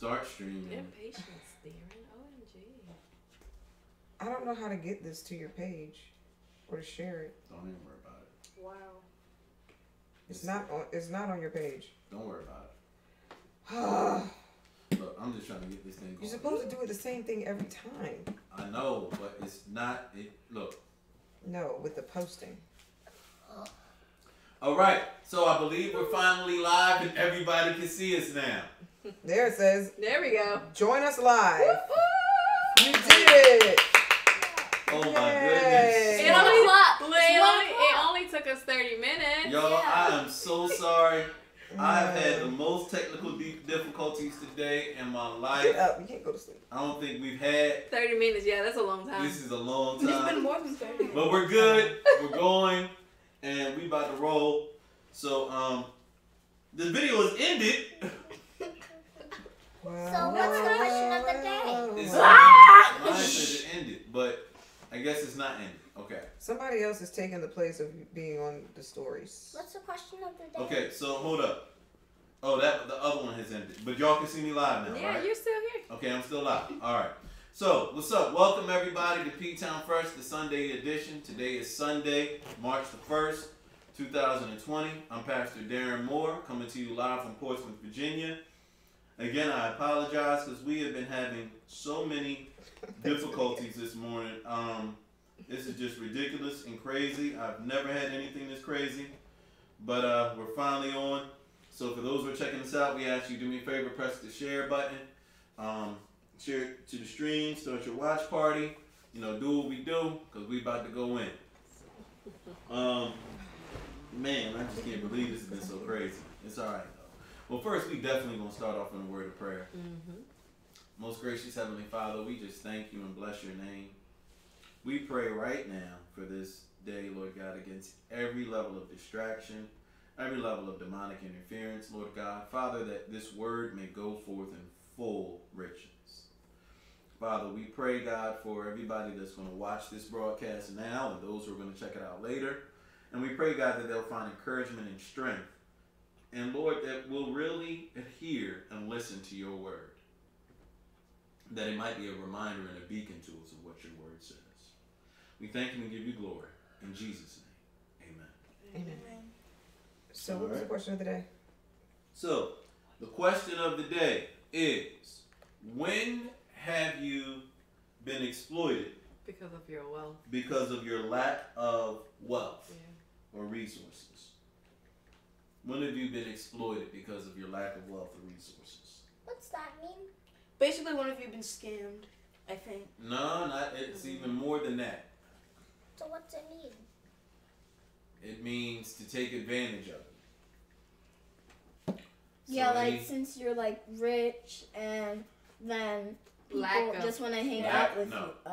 start streaming. Impatience, Daron. OMG. I don't know how to get this to your page or to share it. Don't even worry about it. Wow. It's not on. It's not on your page. Don't worry about it. Look, I'm just trying to get this thing going. You're supposed to do it the same thing every time. I know, but it's not. It look. No, with the posting. All right, so I believe we're finally live and everybody can see us now. There it says, There we go. "Join us live." You did it. Oh my goodness. It only, it, only, it only took us 30 minutes. Y'all, I am so sorry. I've had the most technical difficulties today in my life. Get up. You can't go to sleep. I don't think we've had. 30 minutes, yeah, that's a long time. This is a long time. It's been more than 30 minutes. But we're good. We're going. And we about to roll. So, um, the video is ended. Well, what's the question of the day? well, It's, well. mine said it ended, but I guess it's not ended. Okay. Somebody else is taking the place of being on the stories. What's the question of the day? Okay, so hold up. Oh, that the other one has ended. But y'all can see me live now, yeah, right? you're still here. Okay, I'm still live. All right. So, what's up? Welcome everybody to P Town Fresh, the Sunday edition. Today is Sunday, March the 1st, 2020. I'm Pastor Daron Moore, coming to you live from Portsmouth, Virginia. Again, I apologize because we have been having so many difficulties this morning. Um, this is just ridiculous and crazy. I've never had anything this crazy, but uh, we're finally on. So for those who are checking us out, we ask you do me a favor, press the share button, um, share to the stream, start your watch party. You know, do what we do because we about to go in. Um, man, I just can't believe this has been so crazy. It's all right. Well, first we definitely gonna start off in a word of prayer. Mm-hmm. Most gracious Heavenly Father, we just thank you and bless your name. We pray right now for this day, Lord God, against every level of distraction, every level of demonic interference, Lord God. Father, that this word may go forth in full richness. Father, we pray, God, for everybody that's going to watch this broadcast now and those who are going to check it out later. And we pray, God, that they'll find encouragement and strength. And Lord, that we'll really adhere and listen to your word that it might be a reminder and a beacon to us of what your word says. We thank you and give you glory. In Jesus' name, amen. Amen. So, what was the question of the day? So, the question of the day is when have you been exploited Because of your wealth. because of your lack of wealth Yeah. or resources? When have you been exploited because of your lack of wealth or resources? What's that mean? Basically, when have you been scammed. I think. No, not it's mm-hmm. even more than that. So what's it mean? It means to take advantage of it. yeah, So like any- since you're like rich and then people Lack of- just want to hang Lack- out with no. you.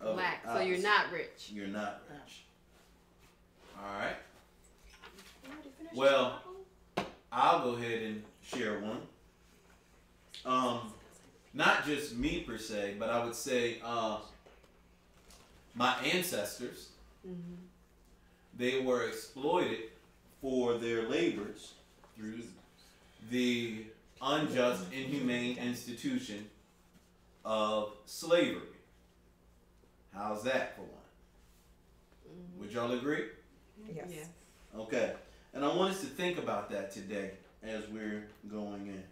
Oh. Lack. So uh, you're not rich. You're not rich. Uh. All right. You already finished Well- I'll go ahead and share one. Um, not just me per se, but I would say uh, my ancestors. Mm-hmm. They were exploited for their labors through the unjust, inhumane institution of slavery. How's that for one? Would y'all agree? Yes. Yeah. Okay. And I want us to think about that today as we're going in.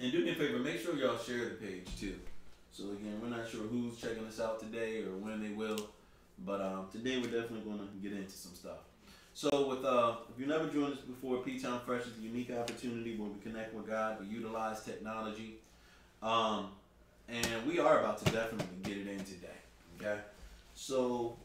And do me a favor, make sure y'all share the page too. So again, we're not sure who's checking us out today or when they will, but um, today we're definitely going to get into some stuff. So with uh, if you've never joined us before, P Town Fresh is a unique opportunity where we connect with God, we utilize technology, um, and we are about to definitely get it in today. Okay. So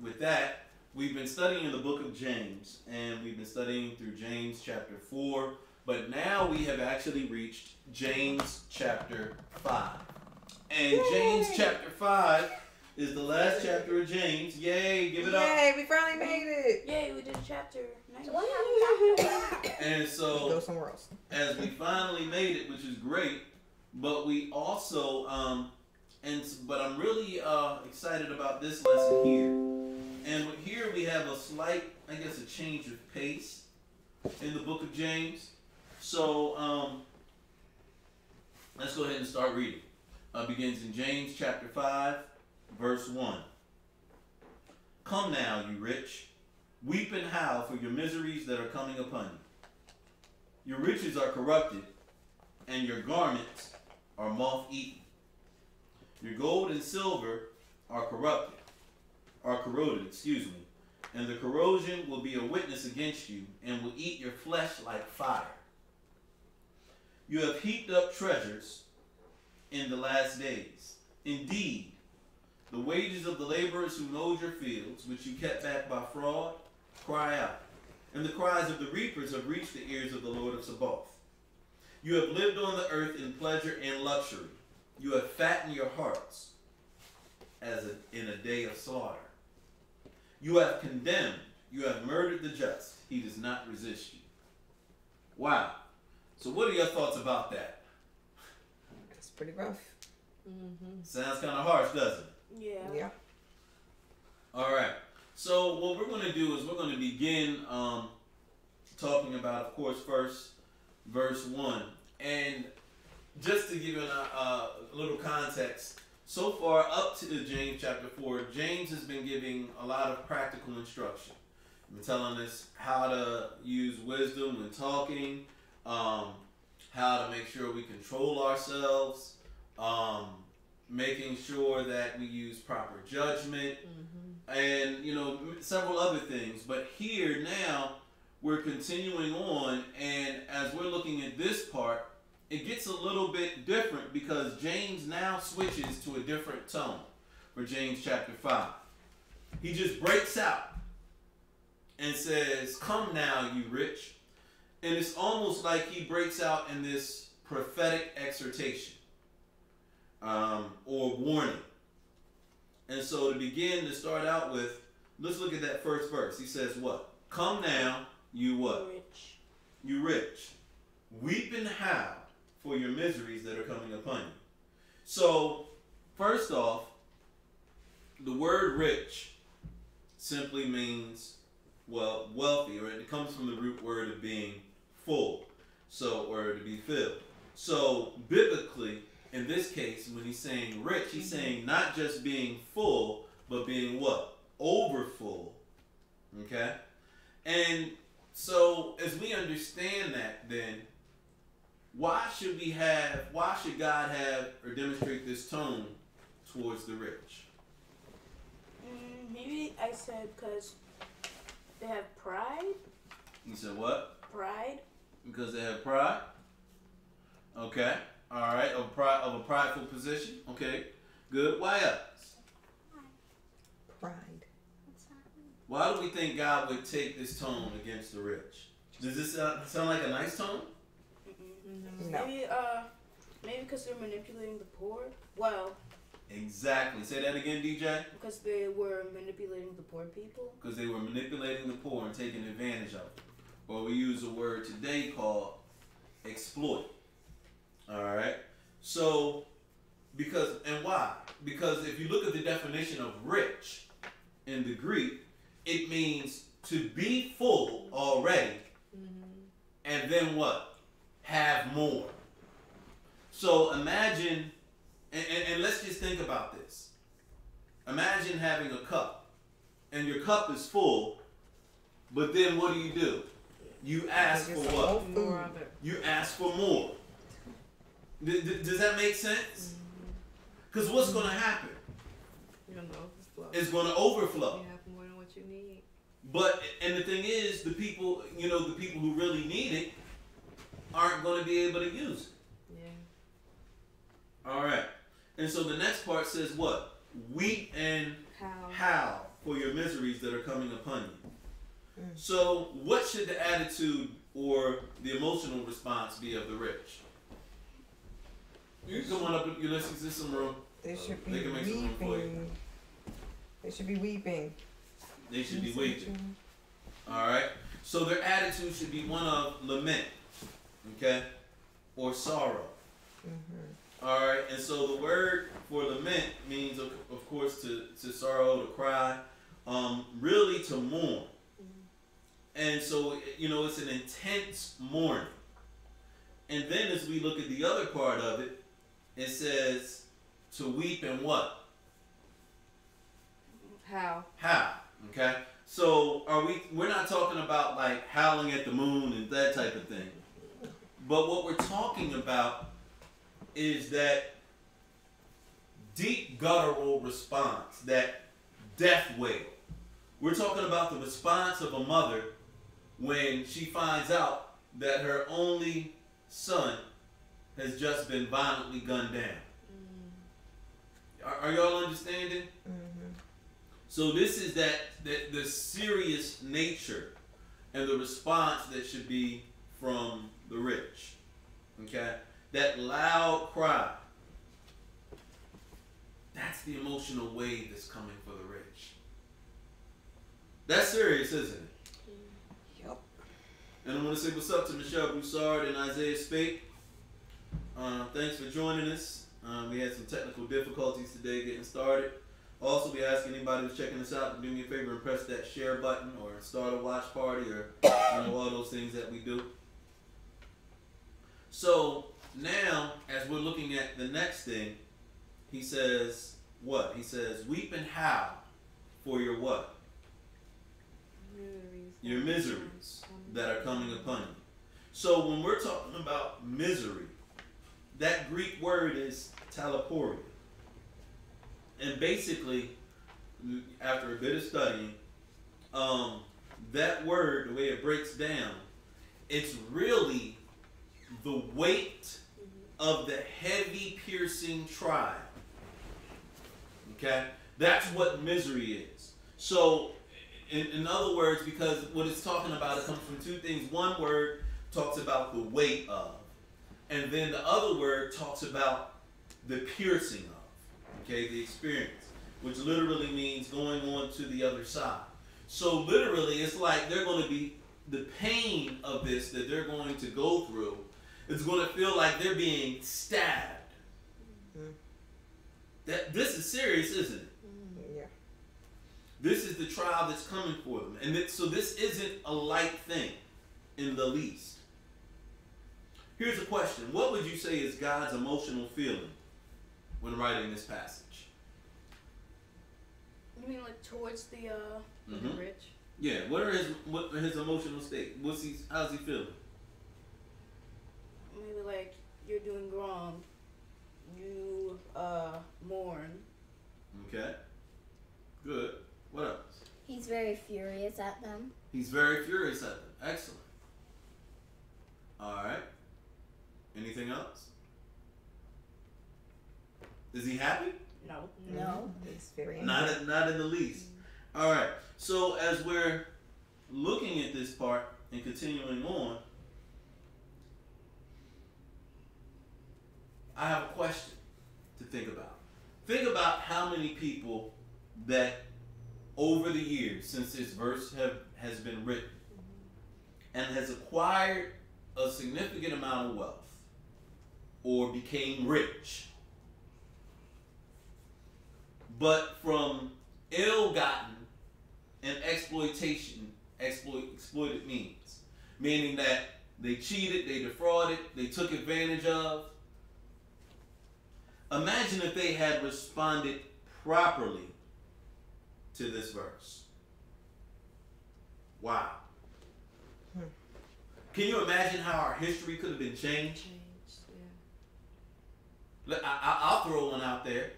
with that, We've been studying in the book of James, and we've been studying through James chapter 4, but now we have actually reached James chapter 5. And James chapter 5 is the last chapter of James. Yay, give it up. Yay, we finally made it. Yay, we did chapter nine. So what happens after that? And Go so, somewhere else. as we finally made it, which is great, but we also, um, and but I'm really uh, excited about this lesson here. And here we have a slight, I guess, a change of pace in the book of James. So, um, Let's go ahead and start reading. Uh, begins in James chapter 5, verse 1. Come now, you rich, weep and howl for your miseries that are coming upon you. Your riches are corrupted, and your garments are moth eaten. Your gold and silver are corrupted, are corroded, excuse me, and the corrosion will be a witness against you, and will eat your flesh like fire. You have heaped up treasures in the last days. Indeed, the wages of the laborers who mowed your fields, which you kept back by fraud, cry out. And the cries of the reapers have reached the ears of the Lord of Sabaoth. You have lived on the earth in pleasure and luxury. You have fattened your hearts as in a day of slaughter. You have condemned, you have murdered the just. He does not resist you. Wow. So, what are your thoughts about that? It's pretty rough. Mm-hmm. Sounds kind of harsh, doesn't it? Yeah. Yeah. All right. So what we're going to do is we're going to begin um, talking about, of course, first verse one, and just to give you a, a little context. So far, up to James chapter four, James has been giving a lot of practical instruction. He's been telling us how to use wisdom when talking, um, how to make sure we control ourselves, um, making sure that we use proper judgment, Mm-hmm. and you know several other things. But here now we're continuing on, and as we're looking at this part, it gets a little bit different because James now switches to a different tone for James chapter five. He just breaks out and says, "Come now, you rich," and it's almost like he breaks out in this prophetic exhortation um, or warning. And so to begin to start out with, let's look at that first verse. He says, What? Come now, you what? Rich. You rich. Weep and howl for your miseries that are coming upon you. So, first off, the word rich simply means, well, wealthy, or it comes from the root word of being full. So, or to be filled. So, biblically, in this case, when he's saying rich, he's mm-hmm. saying not just being full, but being what? Over full. Okay? And so, as we understand that, then, why should we have, why should God have or demonstrate this tone towards the rich? Mm, maybe I said because they have pride. You said what? Pride. Because they have pride? Okay. All right. Of, pride, of a prideful position? Okay. Good. Why else? Pride. Why do we think God would take this tone against the rich? Does this sound, sound like a nice tone? No. Maybe uh, maybe because they're manipulating the poor. Well, Exactly. Say that again, DJ. because they were manipulating the poor people. Because they were manipulating the poor and taking advantage of them. Or we use a word today called exploit. All right. So, because and why? Because if you look at the definition of rich in the Greek, it means to be full already, Mm-hmm. and then what? Have more. So imagine, and, and, and let's just think about this. Imagine having a cup, and your cup is full, but then what do you do? You ask for what? More food. of it. You ask for more. D- d- does that make sense? Because what's going to happen? Overflow. It's going to overflow. You have more than what you need. But and the thing is, the people, you know, the people who really need it aren't going to be able to use it. Yeah. All right. And so the next part says what? Weep and How? howl for your miseries that are coming upon you. Mm. So, what should the attitude or the emotional response be of the rich? You can come on up, Ulysses. There's some room. They should be They can make some room weeping. They should be weeping. They should be weeping. All right. So their attitude should be one of lament, okay, or sorrow. Mm-hmm. All right. And so the word for lament means, of, of course, to to sorrow, to cry, um, really to mourn. And so you know it's an intense mourning. And then as we look at the other part of it, it says to weep and what? How? How, Okay. So are we? We're not talking about like howling at the moon and that type of thing. But what we're talking about is that deep guttural response, that death wail. We're talking about the response of a mother when she finds out that her only son has just been violently gunned down. Are, are y'all understanding? Mm-hmm. So this is that, that the serious nature and the response that should be from the rich. Okay? That loud cry. That's the emotional wave that's coming for the rich. That's serious, isn't it? Yep. And I want to say what's up to Michelle Broussard and Isaiah Spate. Uh, thanks for joining us. Um, we had some technical difficulties today getting started. Also, we ask anybody who's checking us out to do me a favor and press that share button or start a watch party or you know all those things that we do. So now, as we're looking at the next thing, he says what? He says, "Weep and howl for your what? Miseries. Your miseries that are coming upon you." So when we're talking about misery, that Greek word is talaiporia. And basically, after a bit of studying, um, that word, the way it breaks down, it's really the weight of the heavy, piercing trial. Okay? That's what misery is. So, in, in other words, because what it's talking about, it comes from two things. One word talks about the weight of, and then the other word talks about the piercing of okay, the experience, which literally means going on to the other side. So literally, it's like they're going to be the pain of this that they're going to go through. It's going to feel like they're being stabbed. Mhm. That this is serious, isn't it? Yeah. This is the trial that's coming for them, and that, so this isn't a light thing, in the least. Here's a question: What would you say is God's emotional feeling when writing this passage? You mean like towards the uh The Mhm. rich. Yeah, what are his what are his emotional state? What's he how's he feeling? Maybe like you're doing wrong. You uh mourn. Okay. Good. What else? He's very furious at them. He's very furious at them. Excellent. Alright. Anything else? Is he happy? No. No. It's very Not in, not in the least. Alright. So as we're looking at this part and continuing on, I have a question to think about. Think about how many people that over the years since this verse have has been written and has acquired a significant amount of wealth or became rich but from ill-gotten and exploitation exploit exploited means meaning that they cheated they defrauded they took advantage of imagine if they had responded properly to this verse wow Hmm. can you imagine how our history could have been changed Changed. Yeah. Look, I, I, I'll throw one out there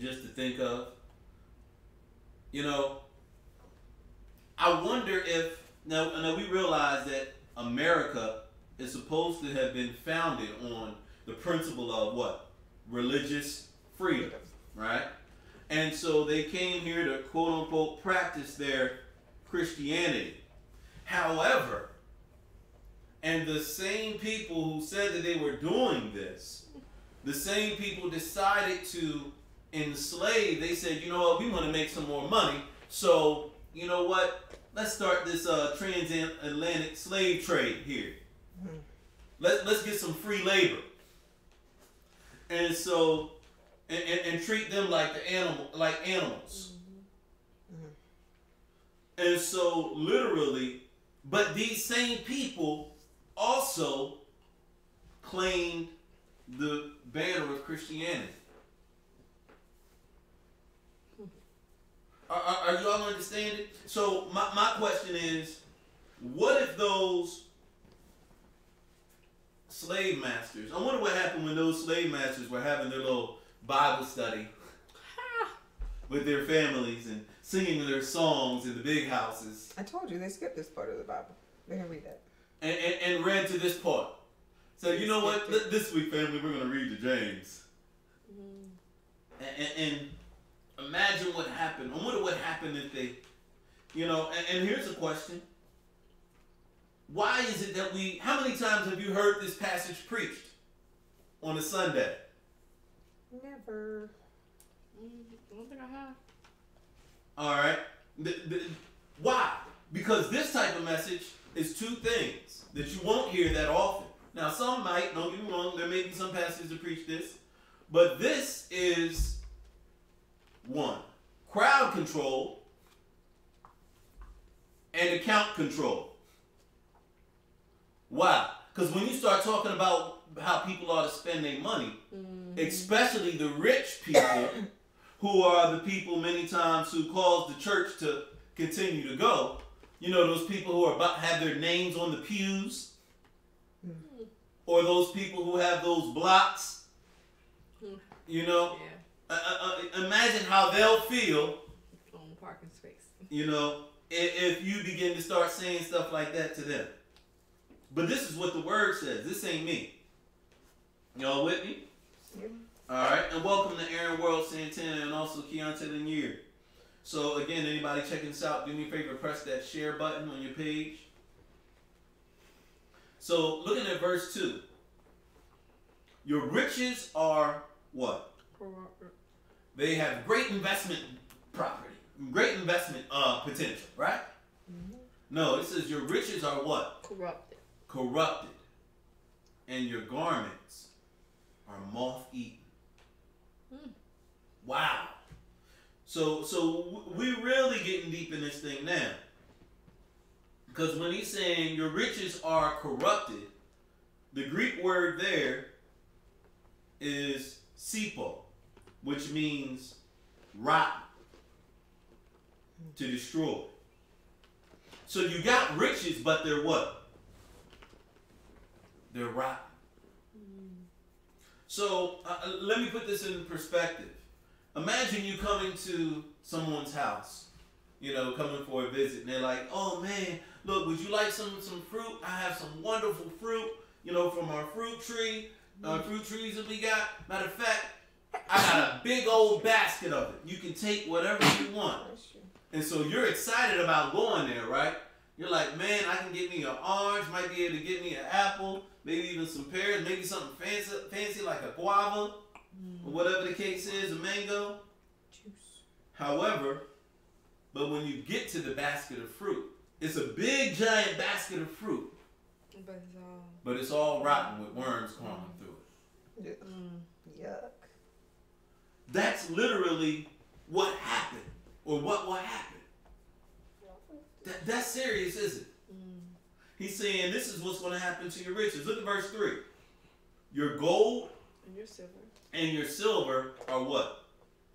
just to think of. You know, I wonder if now, now we realize that America is supposed to have been founded on the principle of what religious freedom, right? And so they came here to quote unquote practice their Christianity. However, and the same people who said that they were doing this, the same people decided to enslave. They said, you know what, we want to make some more money. So, you know what? Let's start this uh, transatlantic slave trade here. Mhm. Let, let's get some free labor. And so, and, and, and treat them like the animal, like animals. Mm-hmm. And so, literally, but these same people also claimed the banner of Christianity. Are, are, are you all understanding? So my, my question is, what if those slave masters? I wonder what happened when those slave masters were having their little Bible study with their families and singing their songs in the big houses I told you they skipped this part of the Bible. They didn't read that. and, and, and read to this part. So you know what? Th- This week, family, we're gonna read the James. Mm. And, and, and imagine what happened. I wonder what happened if they, you know. And, and here's a question: Why is it that we? How many times have you heard this passage preached on a Sunday? Never. Mm, I don't think I have. All right. The, the, why? Because this type of message is two things that you won't hear that often. Now, some might, don't get me wrong, there may be some pastors that preach this, but this is one crowd control and account control. Why? Because when you start talking about how people ought to spend their money, especially the rich people who are the people many times who cause the church to continue to go. You know, those people who are about have their names on the pews, or those people who have those blocks. You know, Yeah. uh, uh, uh, imagine how they'll feel. On parking space. You know, if, if you begin to start saying stuff like that to them. But this is what the word says. This ain't me. Y'all with me? Yeah. All right, and welcome to Aaron World Santana and also Keontae Lanier. So again, anybody checking this out, do me a favor, press that share button on your page. So looking at verse two, your riches are what? Corrupt. They have great investment property, great investment uh, potential, right? No, it says your riches are what? Corrupted. Corrupted, and your garments are moth eaten. Hmm. Wow. So so w- we really getting deep in this thing now. Because when he's saying your riches are corrupted, the Greek word there is sipo, which means rotten, to destroy. So you got riches, but they're what? They're rotten. So uh, uh, let me put this in perspective. Imagine you coming to someone's house, you know, coming for a visit, and they're like, "Oh man, look, would you like some some fruit? I have some wonderful fruit, you know, from our fruit tree, uh, fruit trees that we got. Matter of fact, I got a big old basket of it. You can take whatever you want." And so you're excited about going there, right? You're like, man, I can get me an orange, might be able to get me an apple, maybe even some pears, maybe something fancy, fancy like a guava, or whatever the case is, a mango. Juice. However, but when you get to the basket of fruit, it's a big giant basket of fruit, But it's all. but it's all rotten with worms crawling through it. Ugh. Mm. Yuck. That's literally what happened, or what will happen. That, that's serious, is it? Mm. He's saying this is what's going to happen to your riches. Look at verse 3. Your gold And your silver. and your silver are what?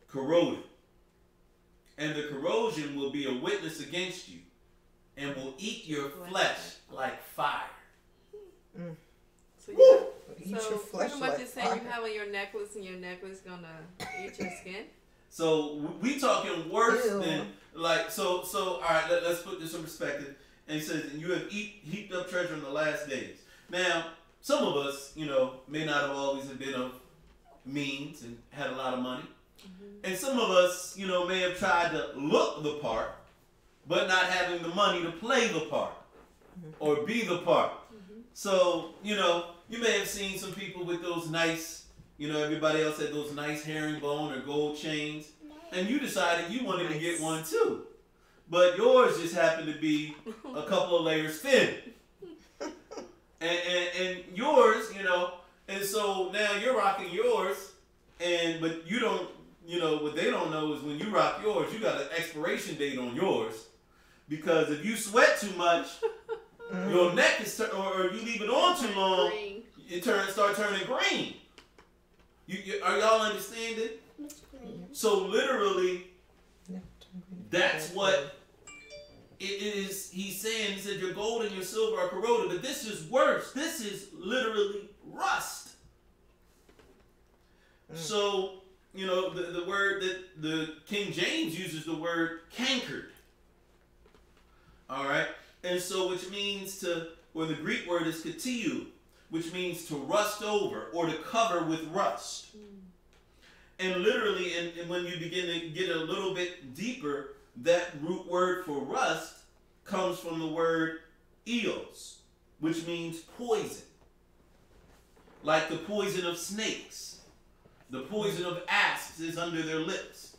Corroded. And the corrosion will be a witness against you and will eat your flesh like fire. So you Eat so your flesh pretty much like it's saying you fire. have on your necklace and your necklace gonna eat your skin. So we talking worse Ew. than like so so all right let, us put this in perspective. And he says and you have eat, heaped up treasure in the last days. Now some of us you know may not have always have been of means and had a lot of money. Mm-hmm. And some of us you know may have tried to look the part but not having the money to play the part mm-hmm. or be the part. Mm-hmm. So you know you may have seen some people with those nice you know everybody else had those nice herringbone or gold chains and you decided you wanted to get one too. But yours just happened to be a couple of layers thin. And, and, and yours, you know, and so now you're rocking yours, and but you don't, you know, what they don't know is when you rock yours, you got an expiration date on yours, because if you sweat too much, your neck is or, or you leave it on too long, it turns start turning green. You, you are y'all understanding? So literally, Yeah, turn green. that's what it is. He's saying. He said your gold and your silver are corroded, but this is worse. This is literally rust. Mm. So you know the the word that the King James uses the word cankered. All right, and so which means to, or the Greek word is katiu, which means to rust over or to cover with rust. Mm. And literally, and, and when you begin to get a little bit deeper, that root word for rust comes from the word eos, which means poison. Like the poison of snakes, the poison of asps is under their lips.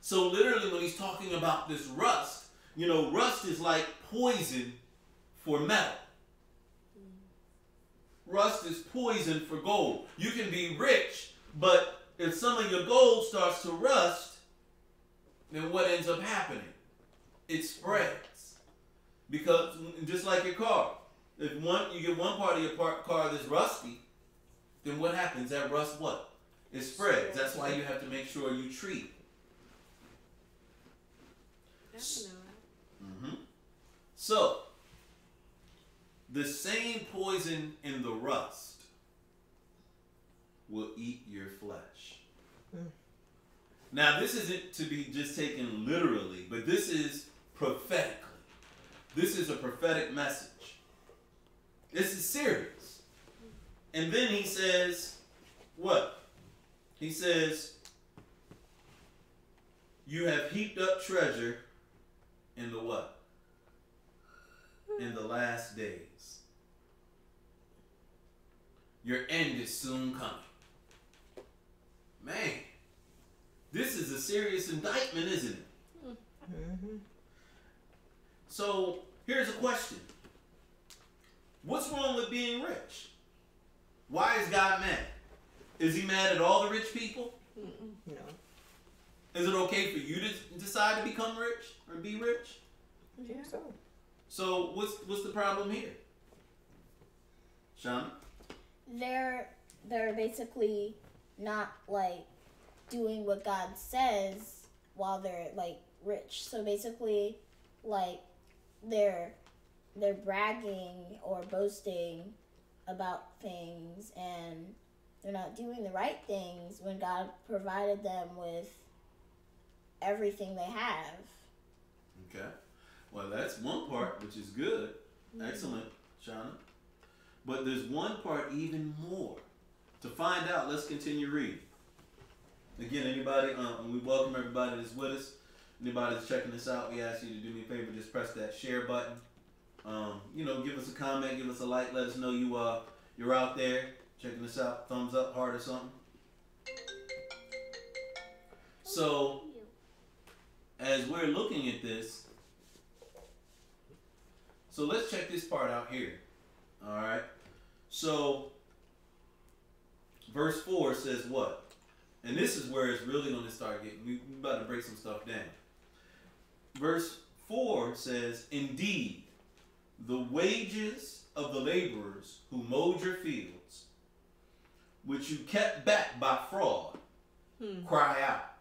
So, literally, when he's talking about this rust, you know, rust is like poison for metal. Rust is poison for gold. You can be rich, but if some of your gold starts to rust, then what ends up happening? It spreads. Because just like your car, if one you get one part of your par- car that's rusty, then what happens? That rust what? It spreads. That's why you have to make sure you treat. I don't know. hmm So, the same poison in the rust will eat your flesh. Mm. Now, this isn't to be just taken literally, but this is prophetically. This is a prophetic message. This is serious. And then he says, what? He says, You have heaped up treasure in the what? In the last days. Your end is soon coming. Man, this is a serious indictment, isn't it? Mhm. So here's a question What's wrong with being rich? Why is God mad? Is he mad at all the rich people? Mm-mm. No. Is it okay for you to decide to become rich or be rich? I think so. So what's what's the problem here? Sean? They're they're basically not like doing what God says while they're like rich. So basically, like they're they're bragging or boasting about things and they're not doing the right things when God provided them with everything they have. Okay. Well, that's one part, which is good. Excellent, Shauna. But there's one part even more. To find out, let's continue reading. Again, anybody, um, we welcome everybody that's with us. Anybody that's checking this out, we ask you to do me a favor, just press that share button. Um, you know, give us a comment, give us a like, let us know you uh you're out there checking this out. Thumbs up, heart, or something. So, as we're looking at this, so let's check this part out here. All right. So, verse 4 says what? And this is where it's really going to start getting, we, we about to break some stuff down. Verse 4 says, Indeed, the wages of the laborers who mowed your fields, which you kept back by fraud, Hmm. cry out.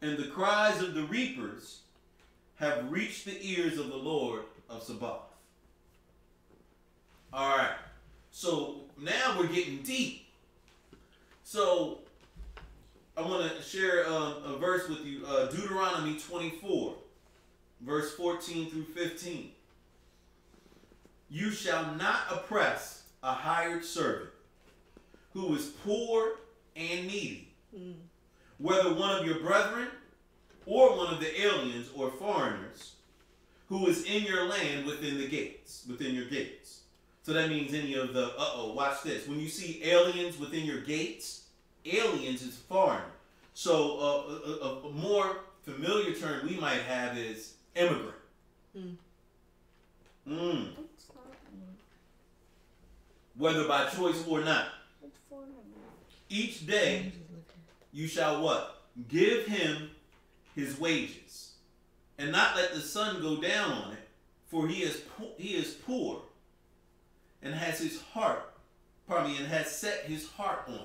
And the cries of the reapers have reached the ears of the Lord of Sabaoth. All right. So now we're getting deep. So I want to share um, a verse with you uh, Deuteronomy 24, verse 14 through 15. You shall not oppress a hired servant who is poor and needy Hmm. whether one of your brethren or one of the aliens or foreigners who is in your land within the gates, within your gates. So that means any of the, uh oh, watch this. When you see aliens within your gates, aliens is foreign. So uh, a, a, a more familiar term we might have is immigrant. Hmm. Mm. Whether by choice or not. Each day you shall what? Give him his wages, and not let the sun go down on it, for he is he is poor, and has his heart pardon me, and has set his heart on.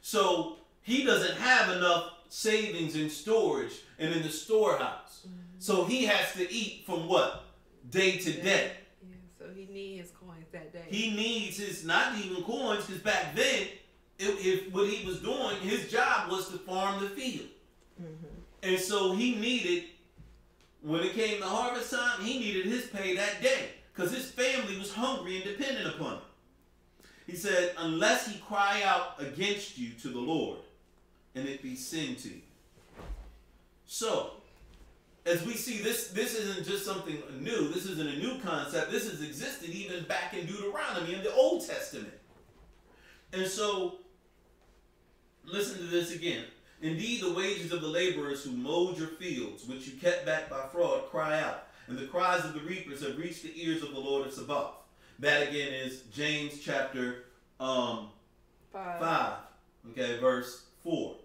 So he doesn't have enough savings in storage and in the storehouse. So he has to eat from what? Day to day. Yeah, so he need his coins that day. He needs his not even coins because back then, if, if what he was doing, his job was to farm the field, mm-hmm. And so he needed. When it came to harvest time, he needed his pay that day because his family was hungry and dependent upon him. He said, "Unless he cry out against you to the Lord, and it be sin to you." So, as we see this this isn't just something new this isn't a new concept this has existed even back in deuteronomy in the old testament and so listen to this again indeed the wages of the laborers who mowed your fields which you kept back by fraud cry out and the cries of the reapers have reached the ears of the lord of sabaoth. That again is james chapter um, Five. 5 okay verse 4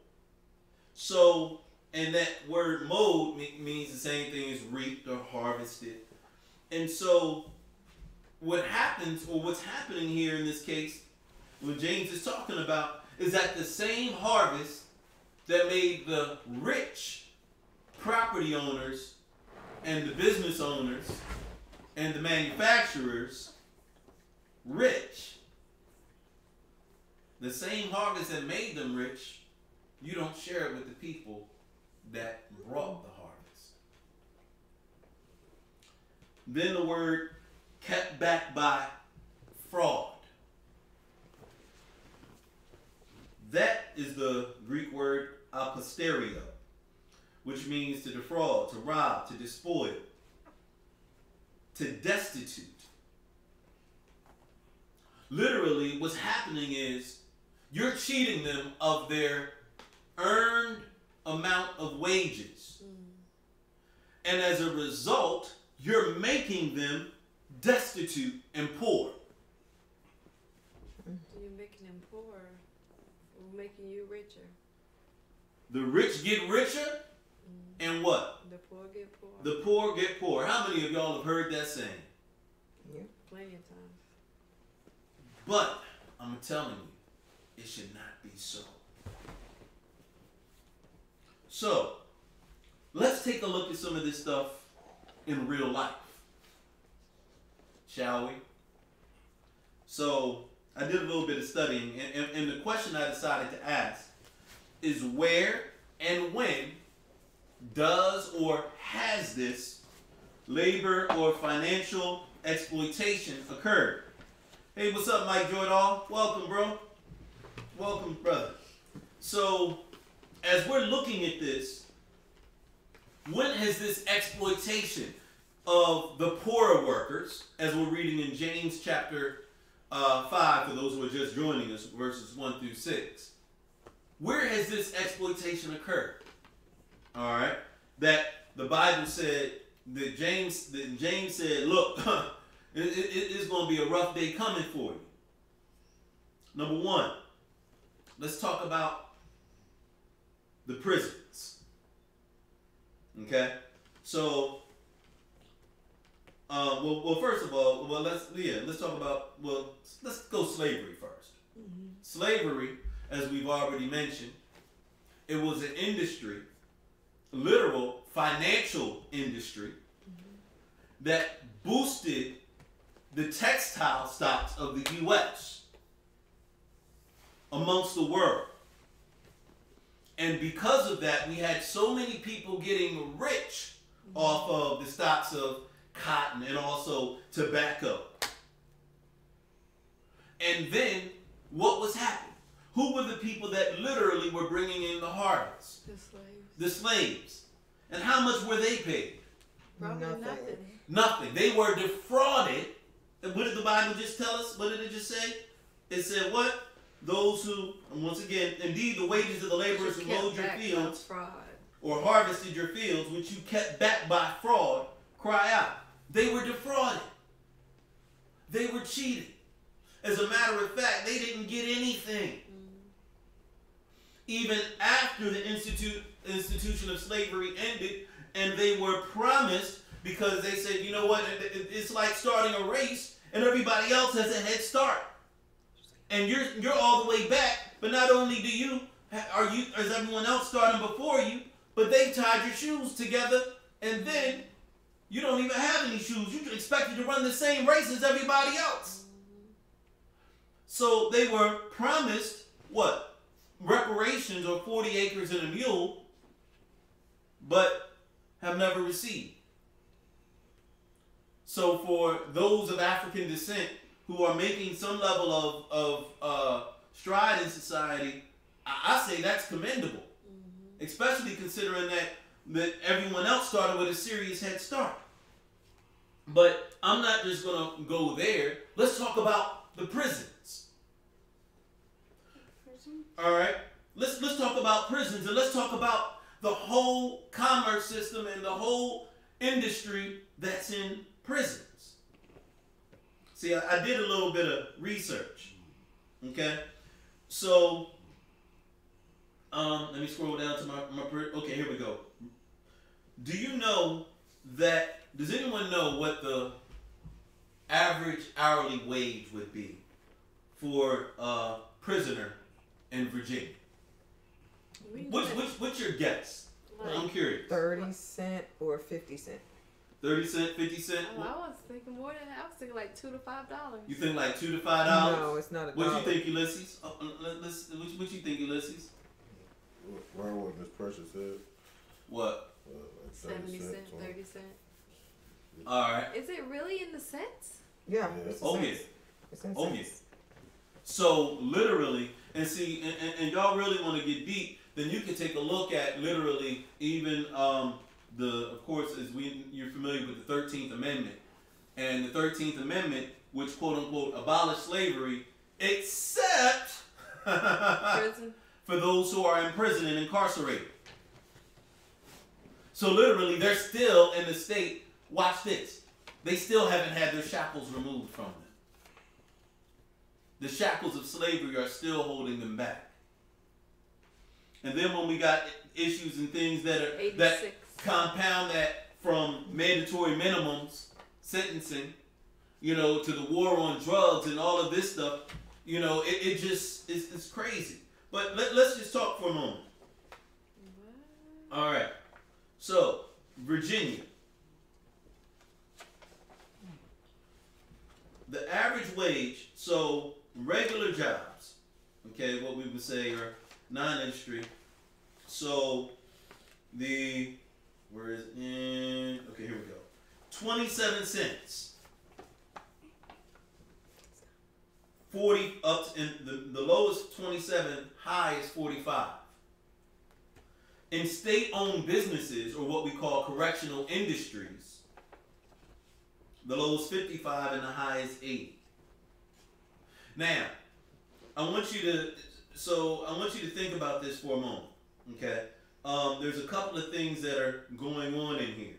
so and that word mowed me- means the same thing as reaped or harvested. And so what happens or what's happening here in this case what james is talking about is that the same harvest that made the rich property owners and the business owners and the manufacturers rich the same harvest that made them rich, you don't share it with the people that brought the harvest. Then the word kept back by fraud. That is the Greek word aposterio, which means to defraud, to rob, to despoil, to destitute. Literally, what's happening is you're cheating them of their earned amount of wages. And as a result, you're making them destitute and poor. You're making them poor. Making you richer. The rich get richer, and what? The poor get poor. The poor get poor. How many of y'all have heard that saying? Yeah, plenty of times. But I'm telling you, it should not be so. So, let's take a look at some of this stuff in real life. Shall we? So, I did a little bit of studying, and, and, and the question I decided to ask is where and when does or has this labor or financial exploitation occurred? Hey, what's up, Mike Jordan? Welcome, bro. Welcome, brother. So, as we're looking at this, when has this exploitation of the poorer workers, as we're reading in James chapter uh, 5, for those who are just joining us, verses 1 through 6, where has this exploitation occurred? All right, that the Bible said that James that James said, look, it, it, it's going to be a rough day coming for you. Number one, let's talk about the prisons. Okay, so, uh, well, well, first of all, well, let's yeah, let's talk about well, let's go slavery 1st Slavery, as we've already mentioned, it was an industry, literal financial industry, that boosted the textile stocks of the U.S. amongst the world. And because of that, we had so many people getting rich off of the stocks of cotton and also tobacco. And then what was happening? Who were the people that literally were bringing in the harvest? The slaves. The slaves. And how much were they paid? Probably Nothing. nothing. Nothing. They were defrauded. And what did the Bible just tell us? What did it just say? It said what? Those who, and once again, indeed the wages of the laborers who mowed your fields or harvested your fields, which you kept back by fraud, cry out. They were defrauded. They were cheated. As a matter of fact, they didn't get anything. Even after the institute, institution of slavery ended, and they were promised because they said, you know what, it- it- it's like starting a race, and everybody else has a head start. and you're you're all the way back. But not only do you are you is everyone else starting before you, but they tied your shoes together, and then you don't even have any shoes. You expected to run the same race as everybody else. So they were promised what reparations or forty acres and a mule, but have never received. So for those of African descent who are making some level of, of uh, stride in society, I, I say that's commendable. Especially considering that, that everyone else started with a serious head start. But I'm not just gonna go there. Let's talk about the prisons. All right. Let's let's talk about prisons and let's talk about the whole commerce system and the whole industry that's in prisons. See, I, I did a little bit of research. Okay, so um, let me scroll down to my my. Okay, here we go. Do you know that? Does anyone know what the average hourly wage would be for a prisoner in Virginia? We Which, which, what's your guess? like, I'm curious. Thirty cent or fifty cent. 30 cent, 50 cent? oh, I was thinking more than that. I was thinking like two to five dollars. You think like 2 to $5? No, it's not a What dollar. you think, Ulysses? Uh, uh, let- let's- what, what you think, Ulysses? Where what Miss Precious said? What? Uh, like Seventy cent, thirty cent. All right. Is it really in the cents? Yeah. Yeah. it's a Oh, cent. yeah. It's in Oh, cents. yeah. So literally, and see, and, and, and y'all really want to get deep, then you can take a look at literally even um, the, of course, as we you're familiar with the Thirteenth Amendment, and the Thirteenth Amendment, which quote unquote abolished slavery, except for those who are in prison and incarcerated. So literally, they're still in the state. Watch this. They still haven't had their shackles removed from them. The shackles of slavery are still holding them back. And then when we got issues and things that are that compound that from mandatory minimums sentencing, you know, to the war on drugs and all of this stuff, you know, it, it just it's, it's crazy. But let, let's just talk for a moment. All right. So, Virginia. The average wage, so regular jobs, okay, what we would say are non-industry. So, the where is in okay here we go. 27 cents. 40 up and the, the lowest 27 high is 45 in state-owned businesses or what we call correctional industries the lowest 55 and the high is 80 now i want you to so i want you to think about this for a moment okay um, there's a couple of things that are going on in here.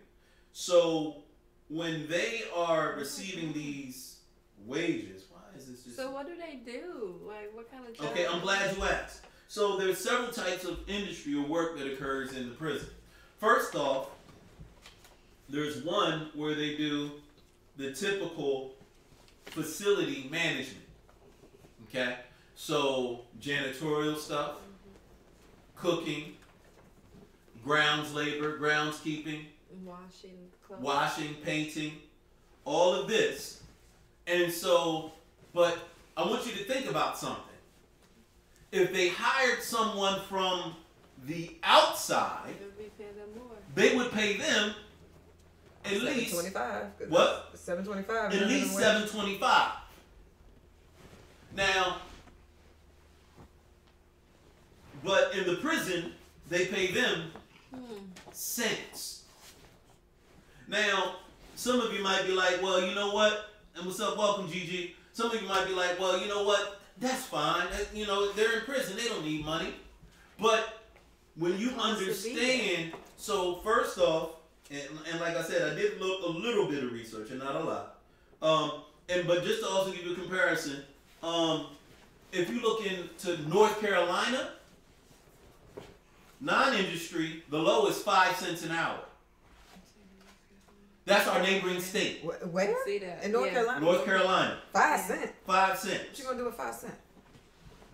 So when they are receiving these wages, why is this just So what do they do? Like what kind of job? okay? I'm glad you asked. So there's several types of industry or work that occurs in the prison. First off, there's one where they do the typical facility management. Okay, so janitorial stuff, cooking, grounds labor, groundskeeping, Washing clothes. washing, painting, all of this. And so, but I want you to think about something. If they hired someone from the outside, They'll be paying them more. they would pay them at least twenty-five. What? Seven twenty-five. at least seven twenty-five. Now, but in the prison, they pay them cents. Now, some of you might be like, well, you know what? And what's up? Welcome, Gigi. Some of you might be like, well, you know what? That's fine. You know, they're in prison. They don't need money. But when you Cost to be understand, so first off, and, and like I said, I did look a little bit of research and not a lot. Um, and but just to also give you a comparison, um, if you look into North Carolina, non-industry, the low is five cents an hour. That's our neighboring state, Wh- Where? See that? In North yeah. Carolina. North Carolina, Five cent. five cent. What you gonna do with five cent?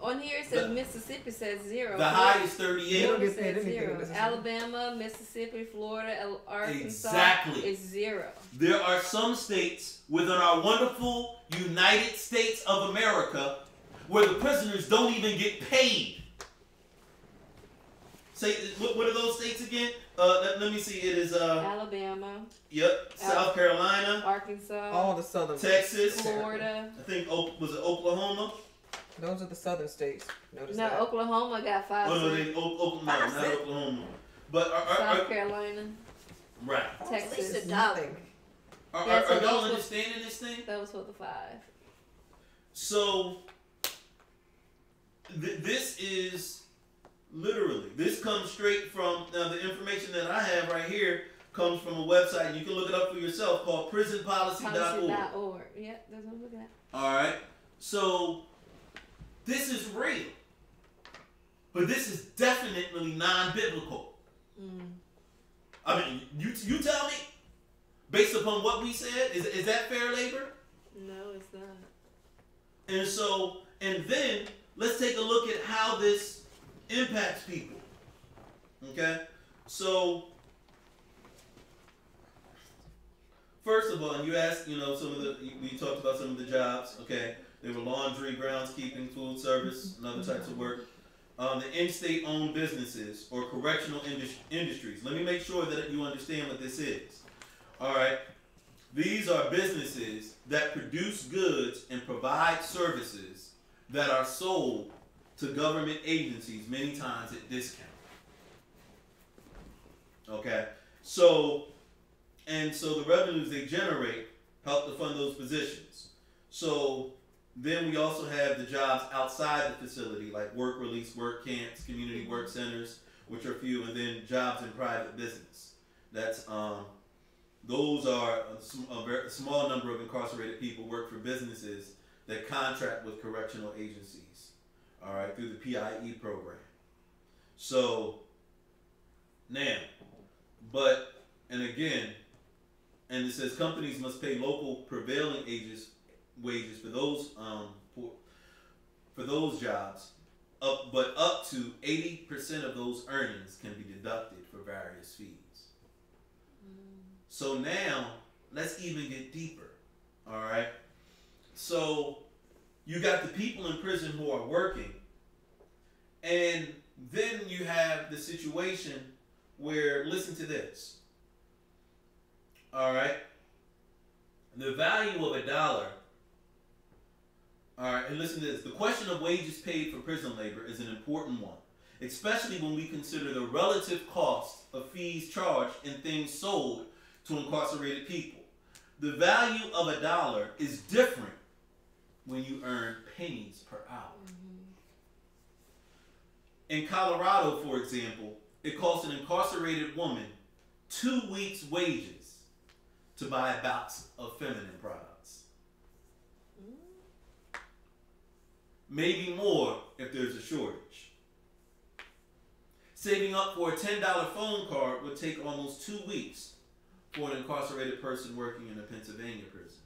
On here it says The- Mississippi says zero. The high is 38. don't Florida get paid says anything zero. Alabama, Mississippi, Florida, Arkansas Exactly. is zero. There are some states within our wonderful United States of America where the prisoners don't even get paid. Say, what, what are those states again? Uh, let, let me see. It is, uh, Alabama, yep, South Carolina, Arkansas, All the southern Texas. Florida. I think, was it Oklahoma? Those are the southern states. Notice No, that. Oklahoma got five. Oh, no, they, o- Oklahoma, Five not cents. Oklahoma. But are, are, South are, Carolina, right. At least Texas. a. Nothing. Are, Yeah, are, so are y'all those were- understanding this thing? Those were the five. So th- this is literally this comes straight from now the information that I have right here comes from a website you can look it up for yourself called prisonpolicy.org. Policy.org. Yep, that's what I'm looking at. All right. So this is real. But this is definitely non-biblical. Mm. I mean, you you tell me based upon what we said is is that fair labor? No, it's not. And so, and then let's take a look at how this impacts people. Okay? So, first of all, and you asked, you know, some of the, we talked about some of the jobs, okay? They were laundry, groundskeeping, food service, and other types of work. Um, the in-state owned businesses or correctional indus- industries. Let me make sure that you understand what this is. All right. These are businesses that produce goods and provide services that are sold to government agencies many times at discount. Okay? So, and so the revenues they generate help to fund those positions. So, then we also have the jobs outside the facility, like work release, work camps, community work centers, which are few, and then jobs in private business. That's um, those are a, sm- a very small number of incarcerated people work for businesses that contract with correctional agencies. All right, through the PIE program. So now, but and again, and it says companies must pay local prevailing ages wages for those um for, for those jobs up but up to 80% of those earnings can be deducted for various fees. So now let's even get deeper. All right. So you got the people in prison who are working, and then you have the situation where listen to this. All right. The value of a dollar. All right, and listen to this. The question of wages paid for prison labor is an important one, especially when we consider the relative cost of fees charged and things sold to incarcerated people. The value of a dollar is different when you earn pennies per hour. Mm-hmm. In Colorado, for example, it costs an incarcerated woman two weeks' wages to buy a box of feminine products. Maybe more if there's a shortage. Saving up for a $10 phone card would take almost two weeks for an incarcerated person working in a Pennsylvania prison.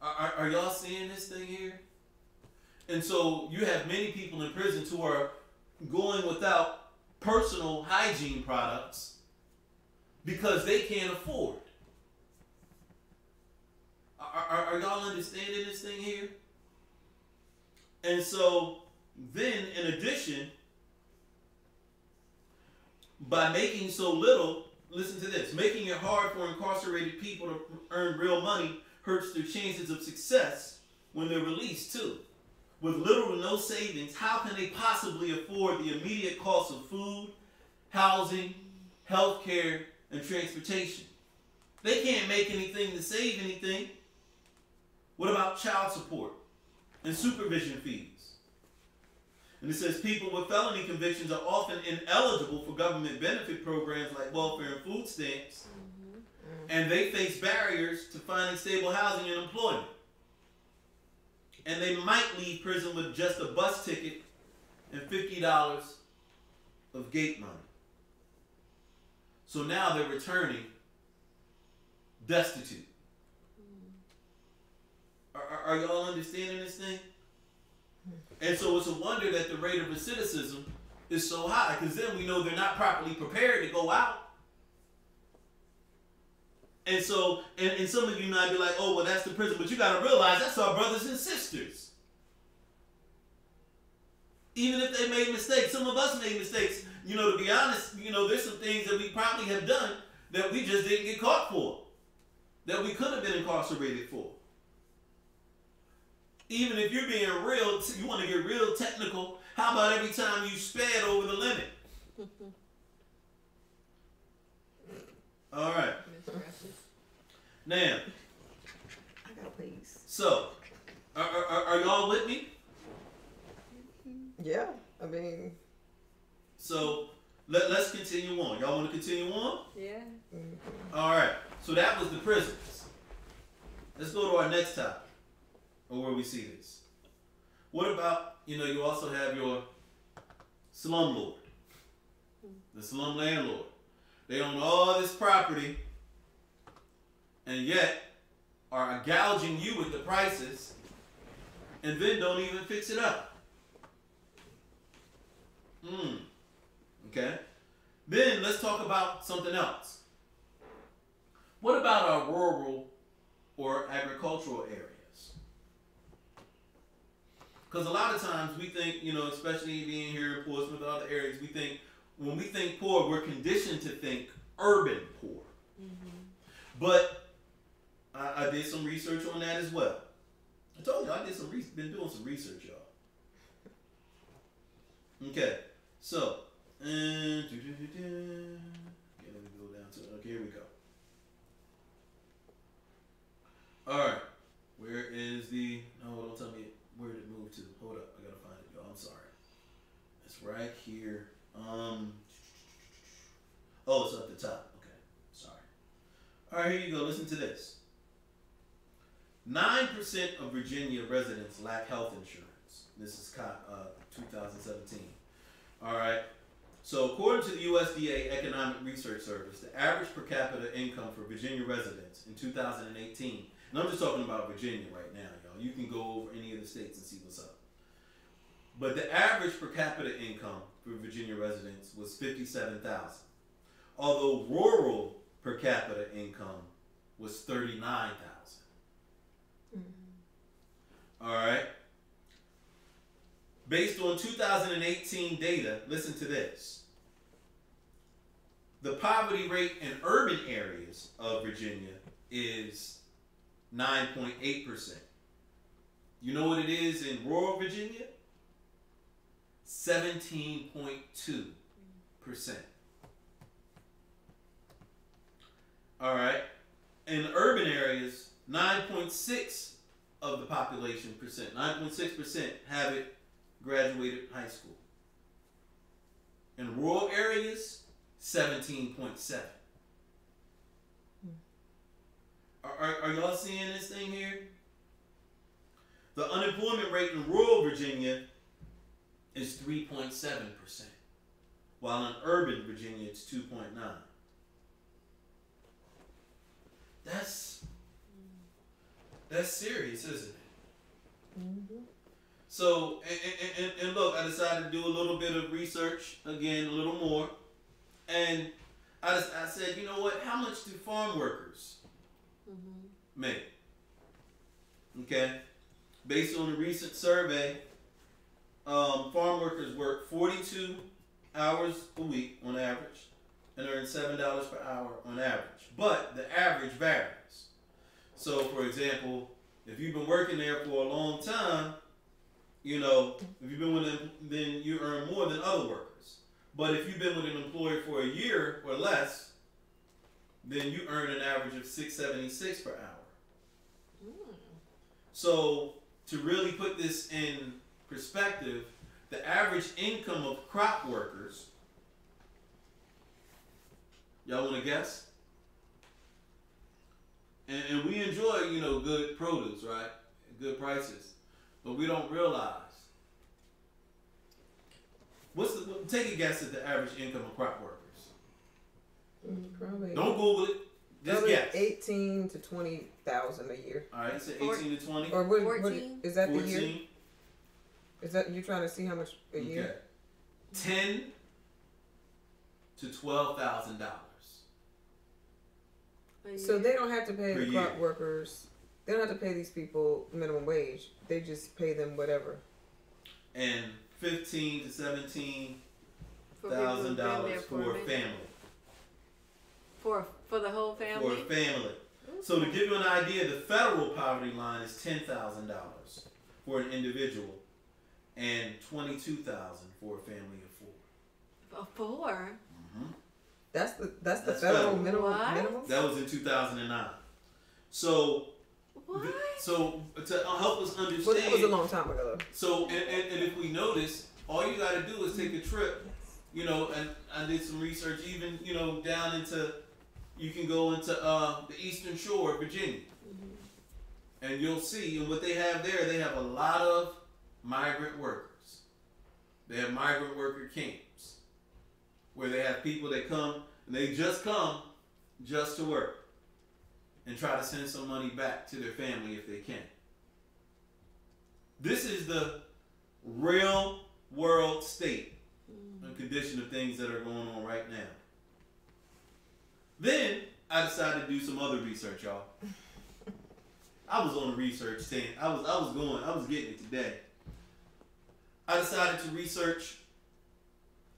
Are, are, are y'all seeing this thing here? And so you have many people in prisons who are going without personal hygiene products because they can't afford. Are, are, are y'all understanding this thing here? And so then, in addition, by making so little, listen to this, making it hard for incarcerated people to earn real money hurts their chances of success when they're released too. With little to no savings, how can they possibly afford the immediate cost of food, housing, health care, and transportation? They can't make anything to save anything. What about child support and supervision fees? And it says people with felony convictions are often ineligible for government benefit programs like welfare and food stamps, mm-hmm. and they face barriers to finding stable housing and employment. And they might leave prison with just a bus ticket and $50 of gate money. So now they're returning destitute. Are, are, y'all understanding this thing? And so it's a wonder that the rate of recidivism is so high because then we know they're not properly prepared to go out. And so, and, and some of you might be like, oh, well, that's the prison. But you got to realize that's our brothers and sisters. Even if they made mistakes, some of us made mistakes. You know, to be honest, you know, there's some things that we probably have done that we just didn't get caught for, that we could have been incarcerated for. Even if you're being real, you want to get real technical. How about every time you sped over the limit? All right. Miss Now, I got please. so are, are, are- are y'all with me? Yeah, I mean, So let, let's continue on. Y'all want to continue on? Yeah. mm, All right. So that was the prisons. Let's go to our next topic, or where we see this. What about you know you also have your slumlord, the slum landlord. They own all this property, and yet are gouging you with the prices, and then don't even fix it up. Hmm. Okay. Then let's talk about something else. What about our rural or agricultural areas? Because a lot of times we think, you know, especially being here in Portsmouth and other areas, we think when we think poor, we're conditioned to think urban poor. Mm-hmm. But I, I did some research on that as well. I told you I did some re- been doing some research, y'all. Okay, so and okay, let me go down to okay, here we go. All right, where is the? No, don't tell me where did it move to. Hold up, I gotta find it, y'all. I'm sorry. It's right here. Um. Oh, it's up the top. Okay, sorry. All right, here you go. Listen to this. Nine percent of Virginia residents lack health insurance. This is uh, 2017. All right. So, according to the USDA Economic Research Service, the average per capita income for Virginia residents in 2018, and I'm just talking about Virginia right now. You can go over any of the states and see what's up. But the average per capita income for Virginia residents was 57,000, although rural per capita income was 39,000. Mm-hmm. All right. Based on 2018 data, listen to this. The poverty rate in urban areas of Virginia is 9.8%. You know what it is in rural Virginia? 17.2%. All right. In urban areas, 9.6 of the population percent, 9.6% have it graduated high school. In rural areas, 17.7. Hmm. Are, are, are y'all seeing this thing here? The unemployment rate in rural Virginia is 3.7%, while in urban Virginia it's 2.9. That's that's serious, isn't it? mm-hmm. So, and, and, and, and look, I decided to do a little bit of research again, a little more, and I just, I said, you know what? How much do farm workers make? Okay, based on a recent survey, um, farm workers work 42 hours a week on average, and earn seven dollars per hour on average. But the average varies. So, for example, if you've been working there for a long time, you know, if you've been with them, then you earn more than other workers. But if you've been with an employer for a year or less, then you earn an average of six seventy six per hour. So to really put this in perspective, the average income of crop workers. Y'all want to guess? And, and we enjoy, you know, good produce, right? Good prices, but we don't realize. What's the take a guess at the average income of crop workers? Mm, probably. Don't Google it. Just probably guess. eighteen to twenty thousand a year. All right, so eighteen to twenty. Or what? what Fourteen? is that the year? 14. Is that you trying to see how much a year? Okay. Ten to twelve thousand dollars. So they don't have to pay Per the clock workers. They don't have to pay these people minimum wage. They just pay them whatever. And fifteen to seventeen For people who've thousand been dollars there for a a family. For for the whole family. For a family. So to give you an idea, the federal poverty line is ten thousand dollars for an individual, and twenty-two thousand for a family of four. A four. Mm-hmm. That's the that's the That's federal federal. minimum What? minimum. That was in two thousand and nine. So, What? th- so to help us understand, Well, that was a long time ago. So, and, and, and if we notice, all you got to do is take a trip, you know, and I did some research, even, you know, down into, you can go into uh, the Eastern Shore of Virginia. And you'll see, and what they have there, they have a lot of migrant workers. They have migrant worker camps where they have people that come and they just come just to work and try to send some money back to their family if they can. This is the real world state and condition of things that are going on right now. Then I decided to do some other research, y'all. I was on a research team. I was I was going, I was getting it today. I decided to research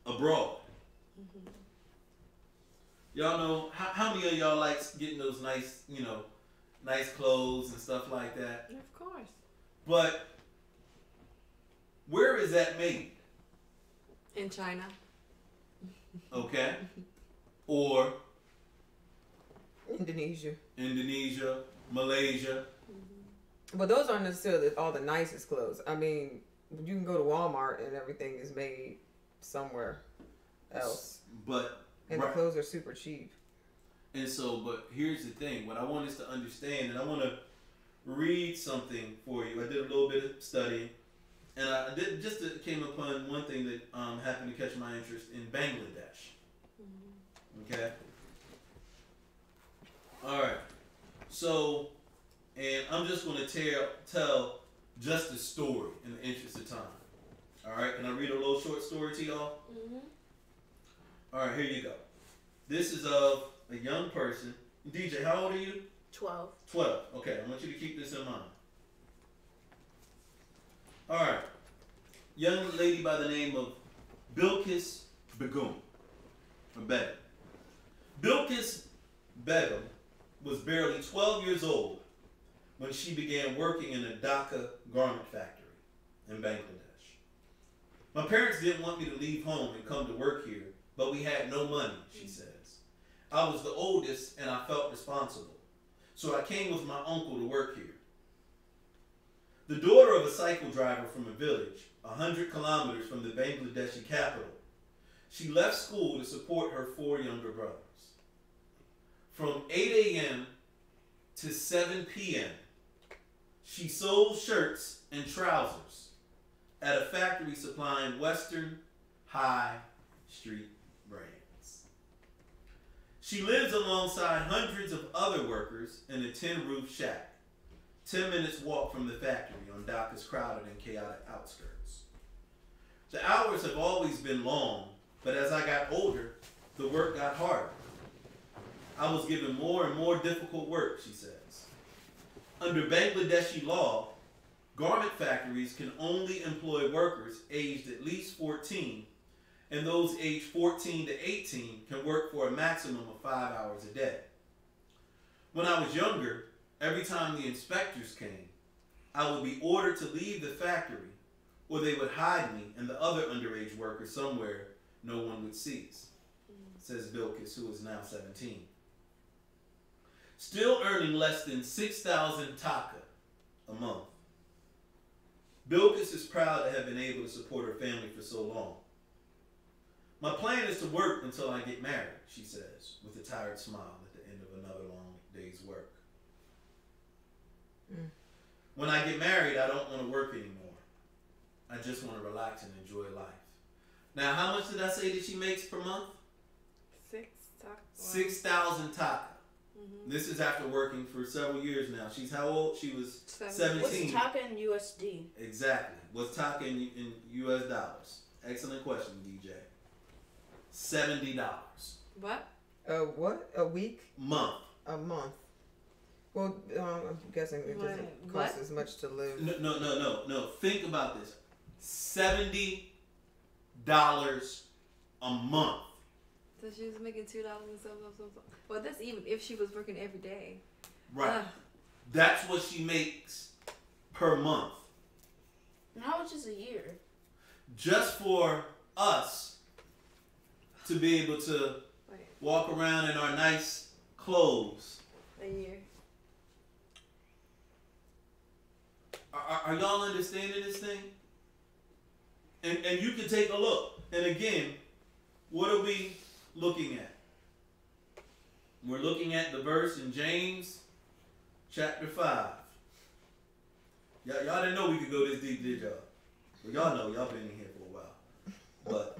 abroad. Mm-hmm. Y'all know how, how many of y'all likes getting those nice, you know, nice clothes and stuff like that? Of course. But where is that made? In China. Okay? Or Indonesia. Indonesia, Malaysia. But those aren't necessarily all the nicest clothes. I mean, you can go to Walmart and everything is made somewhere else, But and right. the clothes are super cheap. And so, but here's the thing: what I want us to understand, and I want to read something for you. I did a little bit of studying, and I did just came upon one thing that um, happened to catch my interest in Bangladesh. Okay. All right. So, and I'm just going to tell tell just a story in the interest of time. All right. Can I read a little short story to y'all? Mm-hmm. All right. Here you go. This is of a young person. DJ, how old are you? Twelve. 12. Okay, I want you to keep this in mind. All right. Young lady by the name of Bilkis Begum. Or Begum. Bilkis Begum was barely 12 years old when she began working in a Dhaka garment factory in Bangladesh. My parents didn't want me to leave home and come to work here, but we had no money, she says. I was the oldest and I felt responsible. So I came with my uncle to work here. The daughter of a cycle driver from a village, a hundred kilometers from the Bangladeshi capital, she left school to support her four younger brothers. From 8 a.m. to 7 p.m., she sold shirts and trousers at a factory supplying Western High Street brands. She lives alongside hundreds of other workers in a tin roof shack, 10 minutes walk from the factory on Dhaka's crowded and chaotic outskirts. The hours have always been long, but as I got older, the work got harder. I was given more and more difficult work, she says. Under Bangladeshi law, garment factories can only employ workers aged at least 14 and those aged 14 to 18 can work for a maximum of five hours a day. When I was younger, every time the inspectors came, I would be ordered to leave the factory or they would hide me and the other underage workers somewhere no one would seize, says Bilkis, who is now 17. Still earning less than 6,000 taka a month. Bilkis is proud to have been able to support her family for so long. My plan is to work until I get married, she says, with a tired smile at the end of another long day's work. Mm. When I get married, I don't want to work anymore. I just want to relax and enjoy life. Now, how much did I say that she makes per month? Six. Talk, Six thousand taka. Mm-hmm. This is after working for several years now. She's how old? She was Seven. Seven. What's 17. Taka in USD? exactly. What's talking in, in U.S. dollars? Excellent question, DJ. Seventy dollars What? A what? A week? month. A month? Well, um, I'm guessing it doesn't What? cost What? as much to live. No, no, no, no, no. Think about this. Seventy dollars a month. So she was making two dollars and so, so, so, so. Well, that's even if she was working every day. Right. Ugh. That's what she makes per month. And how much is a year? Just for us to be able to Wait, walk around in our nice clothes. a year. Are, are, are y'all understanding this thing? And and you can take a look. And again, what are we looking at? We're looking at the verse in James chapter five. Y'all, y'all didn't know we could go this deep, did y'all? Well, y'all know y'all been in here for a while. But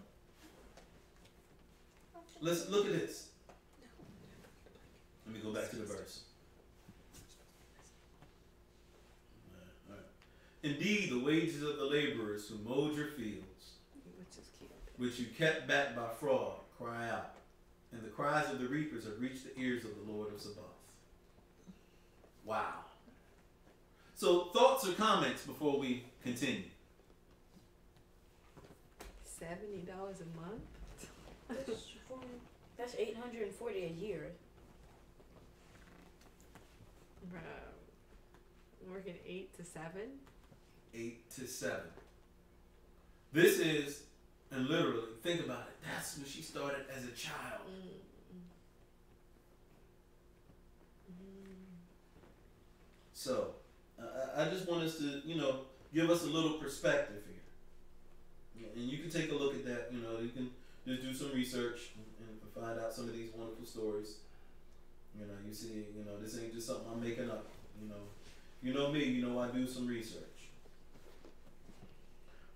let's look at this. Let me go back to the verse. All right. Indeed, the wages of the laborers who mowed your fields, Which is which you kept back by fraud, cry out. And the cries of the reapers have reached the ears of the Lord of Sabaoth. Wow. So, thoughts or comments before we continue? Seventy dollars a month. That's, four- that's 840 a year. Bro, working eight to seven. Eight to seven. This is, and literally, think about it. That's when she started as a child. Mm, mm. So, I just want us to, you know, give us a little perspective here. And you can take a look at that, you know, you can just do some research and, and find out some of these wonderful stories. You know, you see, you know, this ain't just something I'm making up. You know, you know me, you know I do some research.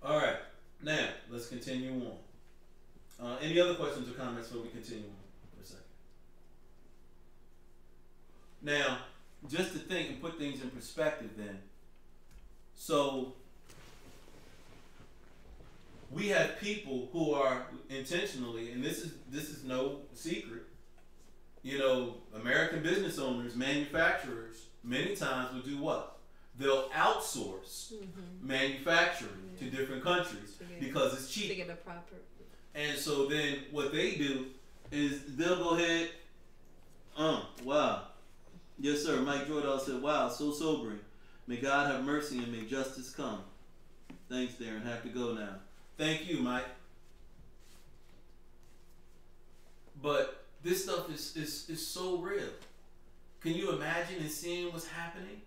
All right, now let's continue on. Uh, any other questions or comments before we continue on for a second? Now, just to think and put things in perspective then. So we have people who are intentionally and this is this is no secret. You know, American business owners, manufacturers, many times will do what? They'll outsource Mm-hmm. manufacturing to different countries To get- because it's To cheap. get a proper. And so then what they do is they'll go ahead. Um, wow. Yes, sir. Mike Jordan said, wow, so sobering. May God have mercy and may justice come. Thanks, Daron. Have to go now. Thank you, Mike. But this stuff is, is, is so real. Can you imagine and seeing what's happening?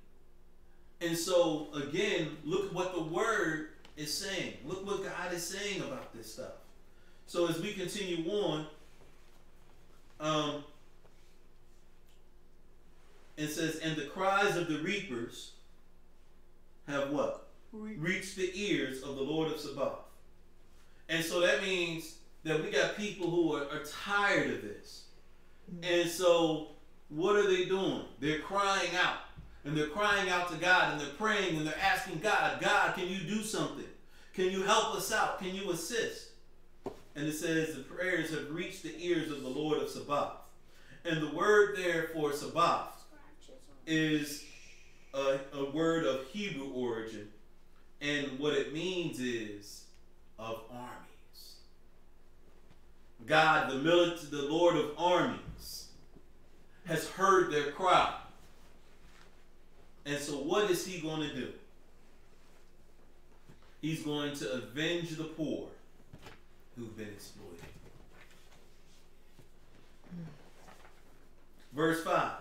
And so, again, look what the word is saying. Look what God is saying about this stuff. So as we continue on, um, it says, and the cries of the reapers have what? Reached the ears of the Lord of Sabaoth. And so that means that we got people who are, are tired of this. And so what are they doing? They're crying out. And they're crying out to God and they're praying and they're asking God, God, can you do something? Can you help us out? Can you assist? And it says the prayers have reached the ears of the Lord of Sabaoth. And the word there for Sabaoth is a, a word of Hebrew origin. And what it means is of armies. God, the military, the Lord of armies, has heard their cry. And so what is he going to do? He's going to avenge the poor who've been exploited. Verse 5.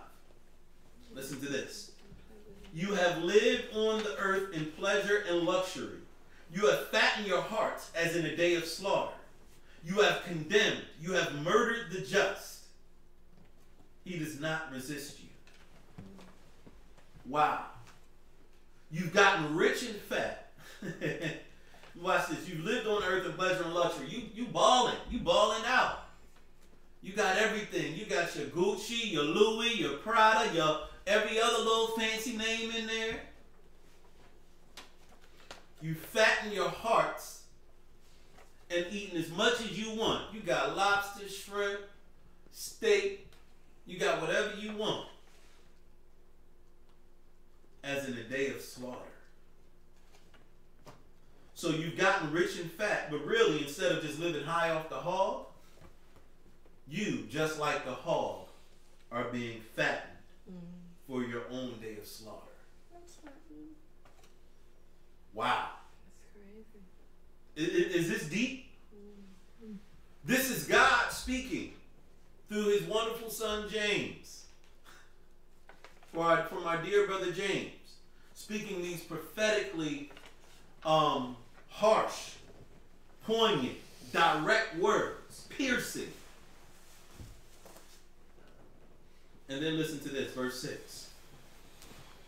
Listen to this. You have lived on the earth in pleasure and luxury. You have fattened your hearts as in a day of slaughter. You have condemned. You have murdered the just. He does not resist you. Wow. You've gotten rich and fat. Watch this. You've lived on earth in pleasure and luxury. You you balling. You balling out. You got everything. You got your Gucci, your Louis, your Prada, your every other little fancy name in there. You fatten your hearts and eating as much as you want. You got lobster, shrimp, steak. You got whatever you want. As in a day of slaughter. So you've gotten rich and fat, but really, instead of just living high off the hog, you, just like the hog, are being fattened mm. for your own day of slaughter. Wow. That's crazy. I- i- Is, this deep? Mm. This is God speaking through his wonderful son James. For our, dear brother James, speaking these prophetically um, harsh, poignant, direct words, piercing. And then listen to this, verse 6.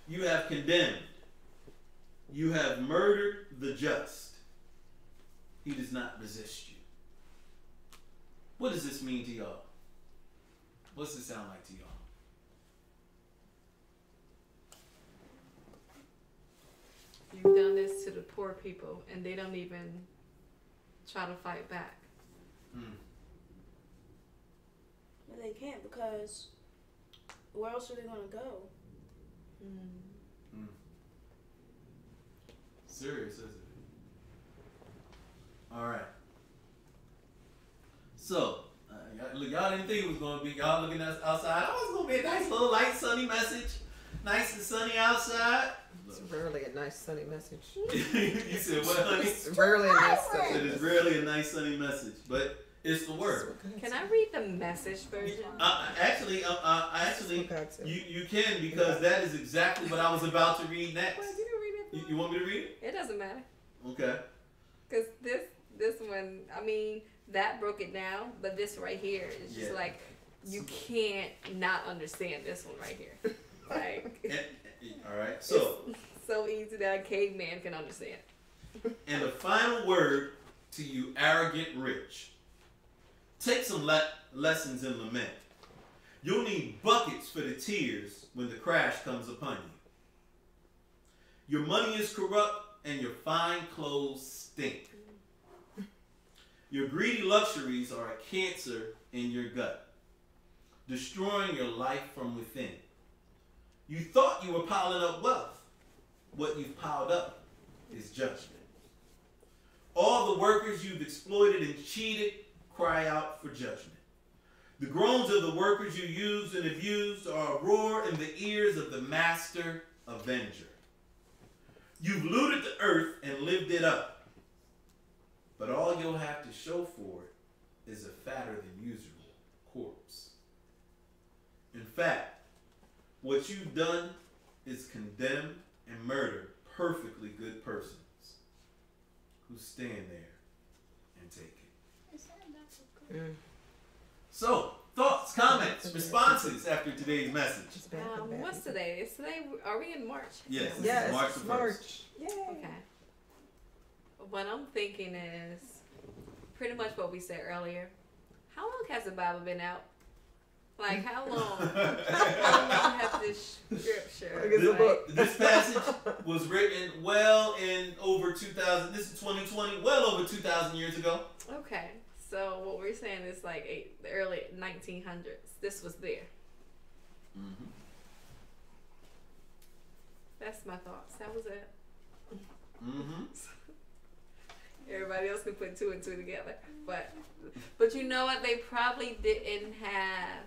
You have condemned, you have murdered the just. He does not resist you. What does this mean to y'all? What's it sound like to y'all? You've done this to the poor people, and they don't even try to fight back. Mm. But they can't because where else are they gonna go? Mm. Serious, isn't it? All right. So, uh, y'all, look, y'all didn't think it was going to be y'all looking at outside. Oh, it's going to be a nice little light sunny message. Nice and sunny outside. It's rarely a nice sunny message. you said what, honey? It's rarely a nice It sunny is message. rarely a nice sunny message, but it's the word. Can I read the message version? Uh, actually, uh, uh, actually, you, you can because that is exactly what I was about to read next. Well, you can read it. You, you want me to read it? It doesn't matter. Okay. Cause this this one, I mean, that broke it down, but this right here is just Yeah. like you can't not understand this one right here. Like And- and- all right. So, it's so easy that a caveman can understand. and the final word to you, arrogant rich. Take some le- lessons in lament. You'll need buckets for the tears when the crash comes upon you. Your money is corrupt and your fine clothes stink. Your greedy luxuries are a cancer in your gut, destroying your life from within. You thought you were piling up wealth. What you've piled up is judgment. All the workers you've exploited and cheated cry out for judgment. The groans of the workers you used and abused are a roar in the ears of the master avenger. You've looted the earth and lived it up. But all you'll have to show for it is a fatter than usual corpse. In fact, what you've done is condemn and murder perfectly good persons who stand there and take it. Mm. So, thoughts, comments, responses after today's message. It's bad for Um, what's people. today? Is today? Are we in March? Yes, this Yes, is March the 1st. March. Yay. Okay. What I'm thinking is pretty much what we said earlier. How long has the Bible been out? Like how long? how long have this scripture? Like This, like- this passage was written well in over 2000. This is 2020, well over 2,000 years ago. Okay, so what we're saying is like eight, the early 1900s. This was there. Mm-hmm. That's my thoughts. That was it. Mm-hmm. Everybody else can put two and two together, but but you know what? They probably didn't have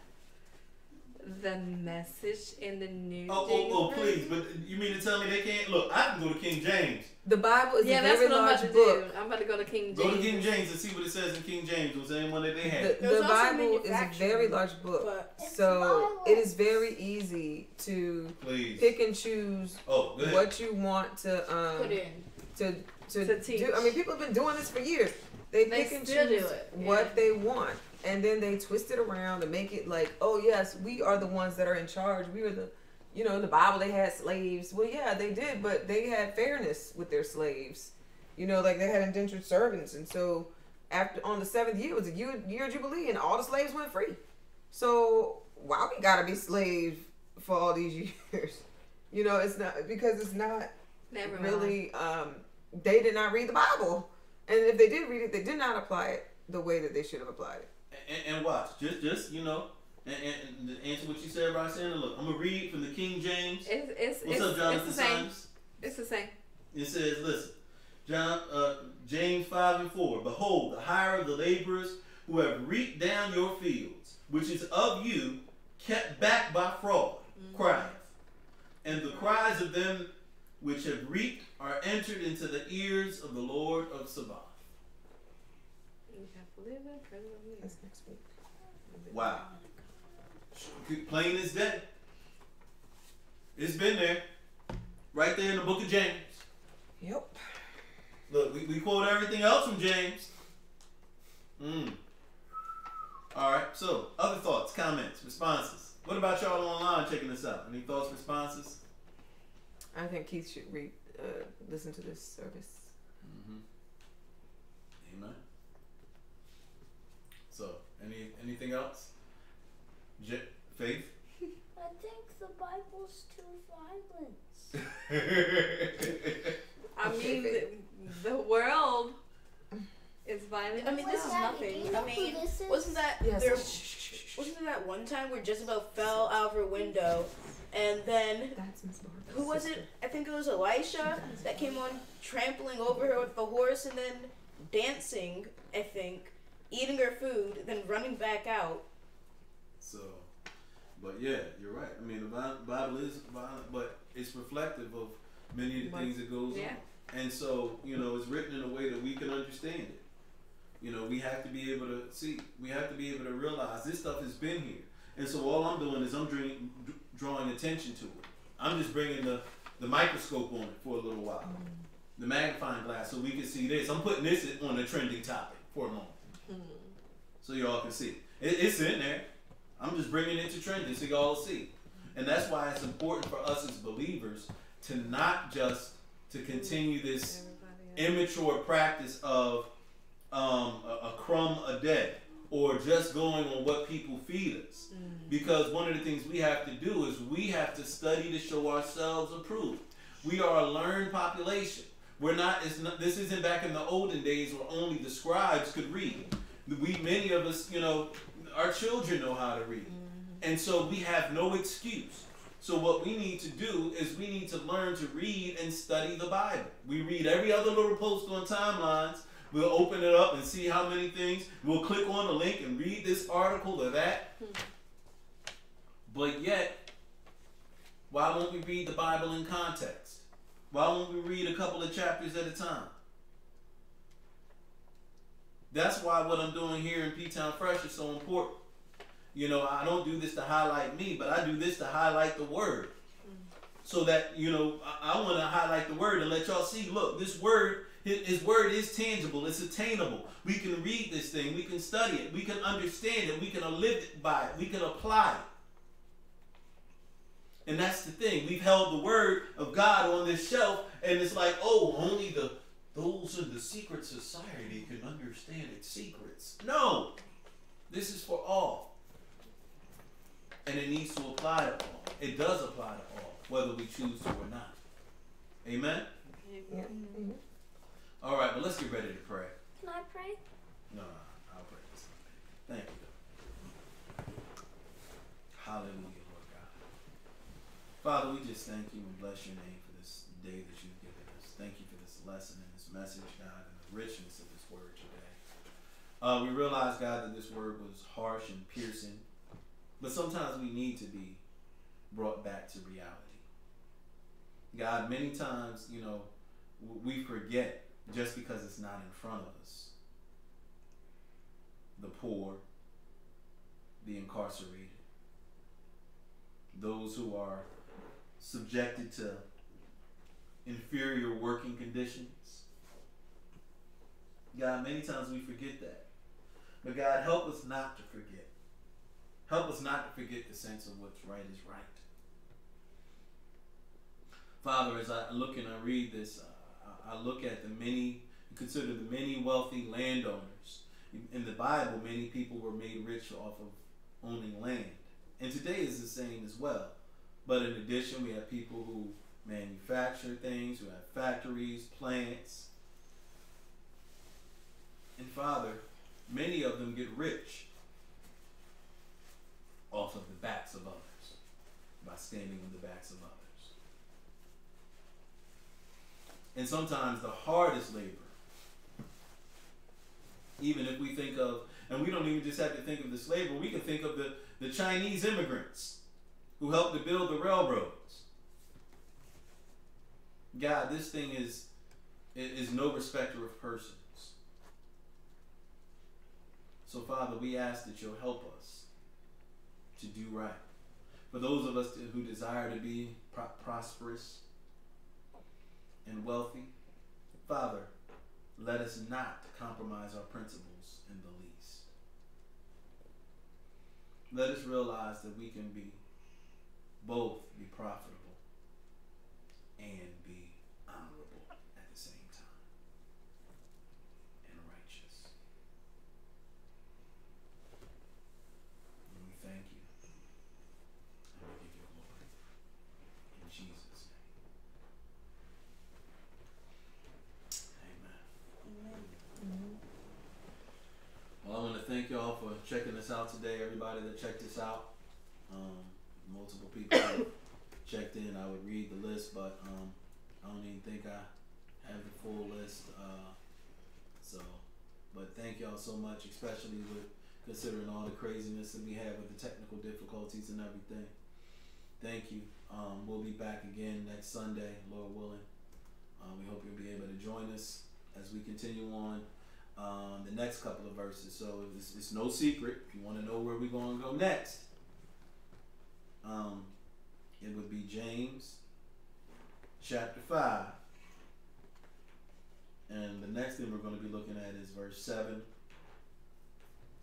the message in the New. Oh, oh, oh, please. But you mean to tell me they can't? Look, I can go to King James. The Bible is Yeah, a that's very what I'm about large to book. do. I'm about to go to King James. Go to King James and see what it says in King James. Was the same one that they had. The, There's the Bible is a very large book. So it is very easy to Please. pick and choose Oh, good. what you want to um put in. to to, To teach. do. I mean, people have been doing this for years. They, They pick and choose what yeah. they want, and then they twist it around and make it like, oh yes, we are the ones that are in charge. We are the, you know, in the Bible they had slaves. Well, yeah, they did, but they had fairness with their slaves. You know, like they had indentured servants, and so after on the seventh year was a year, year jubilee, and all the slaves went free. So why we gotta be slaves for all these years? You know, it's not because it's not Never really. Um, they did not read the Bible, and if they did read it, they did not apply it the way that they should have applied it. And, and watch, just just you know, and, and, and answer what you said, Roxanne. Look, I'm gonna read from the King James. It's it's What's it's, up, Jonathan it's the same. It's the same. It says, listen, John, uh, James 5 and 4. Behold, the hire of the laborers who have reaped down your fields, which is of you, kept back by fraud, crieth. And the cries of them which have reaped are entered into the ears of the Lord of Sabaoth. You have to live in front of me. That's next week. Wow. Plain as day. It's been there. Right there in the book of James. Yep. Look, we, we quote everything else from James. Mm. All right. So, other thoughts, comments, responses. What about y'all online checking this out? Any thoughts, responses? I think Keith should read, uh, listen to this service. Mm-hmm. Amen. So, any anything else? J- Faith. I think the Bible's too violent. I mean, the, the world is violent. I mean, this is nothing. I mean, is? wasn't that Yes. there? Wasn't that one time where Jezebel fell out of her window, and then That's who was sister. it? I think it was Elisha that came on trampling over her with the horse, and then dancing. I think eating her food, then running back out. So, but yeah, you're right. I mean, the Bible is violent, but it's reflective of many of the things that goes Yeah. on. And so, you know, it's written in a way that we can understand it. You know, we have to be able to see. We have to be able to realize this stuff has been here. And so, all I'm doing is I'm drawing, drawing attention to it. I'm just bringing the the microscope on it for a little while, mm-hmm. the magnifying glass, so we can see this. I'm putting this on a trending topic for a moment. So y'all can see. It, it's in there. I'm just bringing it to trending so y'all see. And that's why it's important for us as believers to not just to continue this immature practice of um, a, a crumb a day or just going on what people feed us. Because one of the things we have to do is we have to study to show ourselves approved. We are a learned population. We're not, it's not. This isn't back in the olden days where only the scribes could read. We many of us, you know, our children know how to read, mm-hmm. and so we have no excuse. So what we need to do is we need to learn to read and study the Bible. We read every other little post on timelines. We'll open it up and see how many things. We'll click on the link and read this article or that. But yet, why won't we read the Bible in context? Why won't we read a couple of chapters at a time? That's why what I'm doing here in P Town Fresh is so important. You know, I don't do this to highlight me, but I do this to highlight the word. So that, you know, I, I want to highlight the word and let y'all see look, this word, his, word is tangible, it's attainable. We can read this thing, we can study it, we can understand it, we can live by it, we can apply it. And that's the thing. We've held the word of God on this shelf, and it's like, oh, only the those in the secret society can understand its secrets. No, this is for all, and it needs to apply to all. It does apply to all, whether we choose to or not. Amen. Yeah. Mhm. All right, but let's get ready to pray. Can I pray? No, no, I'll pray this. Thank you. Hallelujah, Lord God. Father, we just thank you and bless your name for this day that you've given us. Thank you for this lesson and this message, God, and the richness of this word today. Uh, we realize, God, that this word was harsh and piercing, but sometimes we need to be brought back to reality. God, many times, you know, we forget just because it's not in front of us the poor, the incarcerated, those who are subjected to inferior working conditions. God, many times we forget that. But God, help us not to forget. Help us not to forget the sense of what's right is right. Father, as I look and I read this, uh, I I look at the many consider the many wealthy landowners. In the Bible, many people were made rich off of owning land. And today is the same as well. But in addition, we have people who manufacture things, who have factories, plants. And Father, many of them get rich off of the backs of others, by standing on the backs of others. And sometimes the hardest labor, even if we think of, and we don't even just have to think of the slave, but we can think of the, the Chinese immigrants who helped to build the railroads. God, this thing is is no respecter of persons. So, Father, we ask that you'll help us to do right. For those of us who desire to be pro- prosperous and wealthy, Father, let us not compromise our principles in the least. Let us realize that we can be both be profitable and be honorable at the same time and righteous. And we thank you. And we give you glory. In Jesus' name. Amen. Well, I want to thank y'all for checking us out today. Everybody that checked us out, um, multiple people checked in. I would read the list, but um, I don't even think I have the full list. Uh, so, but thank y'all so much, especially with considering all the craziness that we have with the technical difficulties and everything. Thank you. Um, we'll be back again next Sunday, Lord willing. Um, we hope you'll be able to join us as we continue on um, the next couple of verses. So it's, it's no secret. If you want to know where we're going to go next, um, it would be James chapter 5. And the next thing we're going to be looking at is verse 7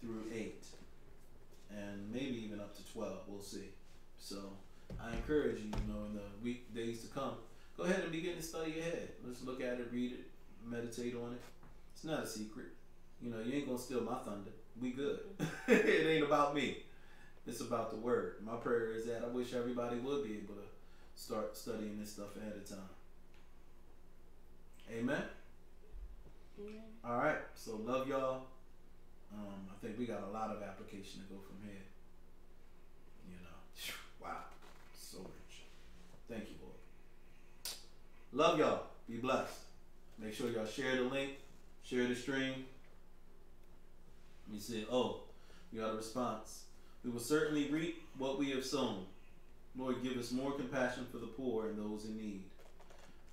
through 8. And maybe even up to 12. We'll see. So I encourage you, you know, in the weekdays to come, go ahead and begin to study ahead. Let's look at it, read it, meditate on it. It's not a secret. You know, you ain't gonna steal my thunder. We good. it ain't about me. It's about the word. My prayer is that I wish everybody would be able to start studying this stuff ahead of time. Amen. Amen. All right. So love y'all. Um, I think we got a lot of application to go from here. You know, wow, so rich. Thank you, Lord. Love y'all. Be blessed. Make sure y'all share the link, share the stream. You see. Oh, we got a response. We will certainly reap what we have sown. Lord, give us more compassion for the poor and those in need.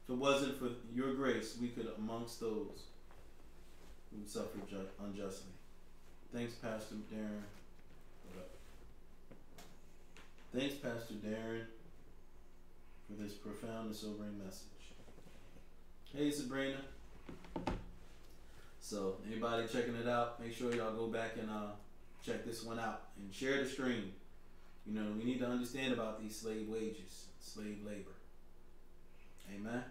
If it wasn't for your grace, we could amongst those who suffer ju- unjustly. Thanks, Pastor Daron. Thanks, Pastor Daron, for this profound and sobering message. Hey, Sabrina. So, anybody checking it out, make sure y'all go back and uh, check this one out and share the stream. You know, we need to understand about these slave wages, slave labor. Amen.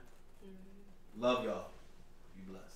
Love y'all. Be blessed.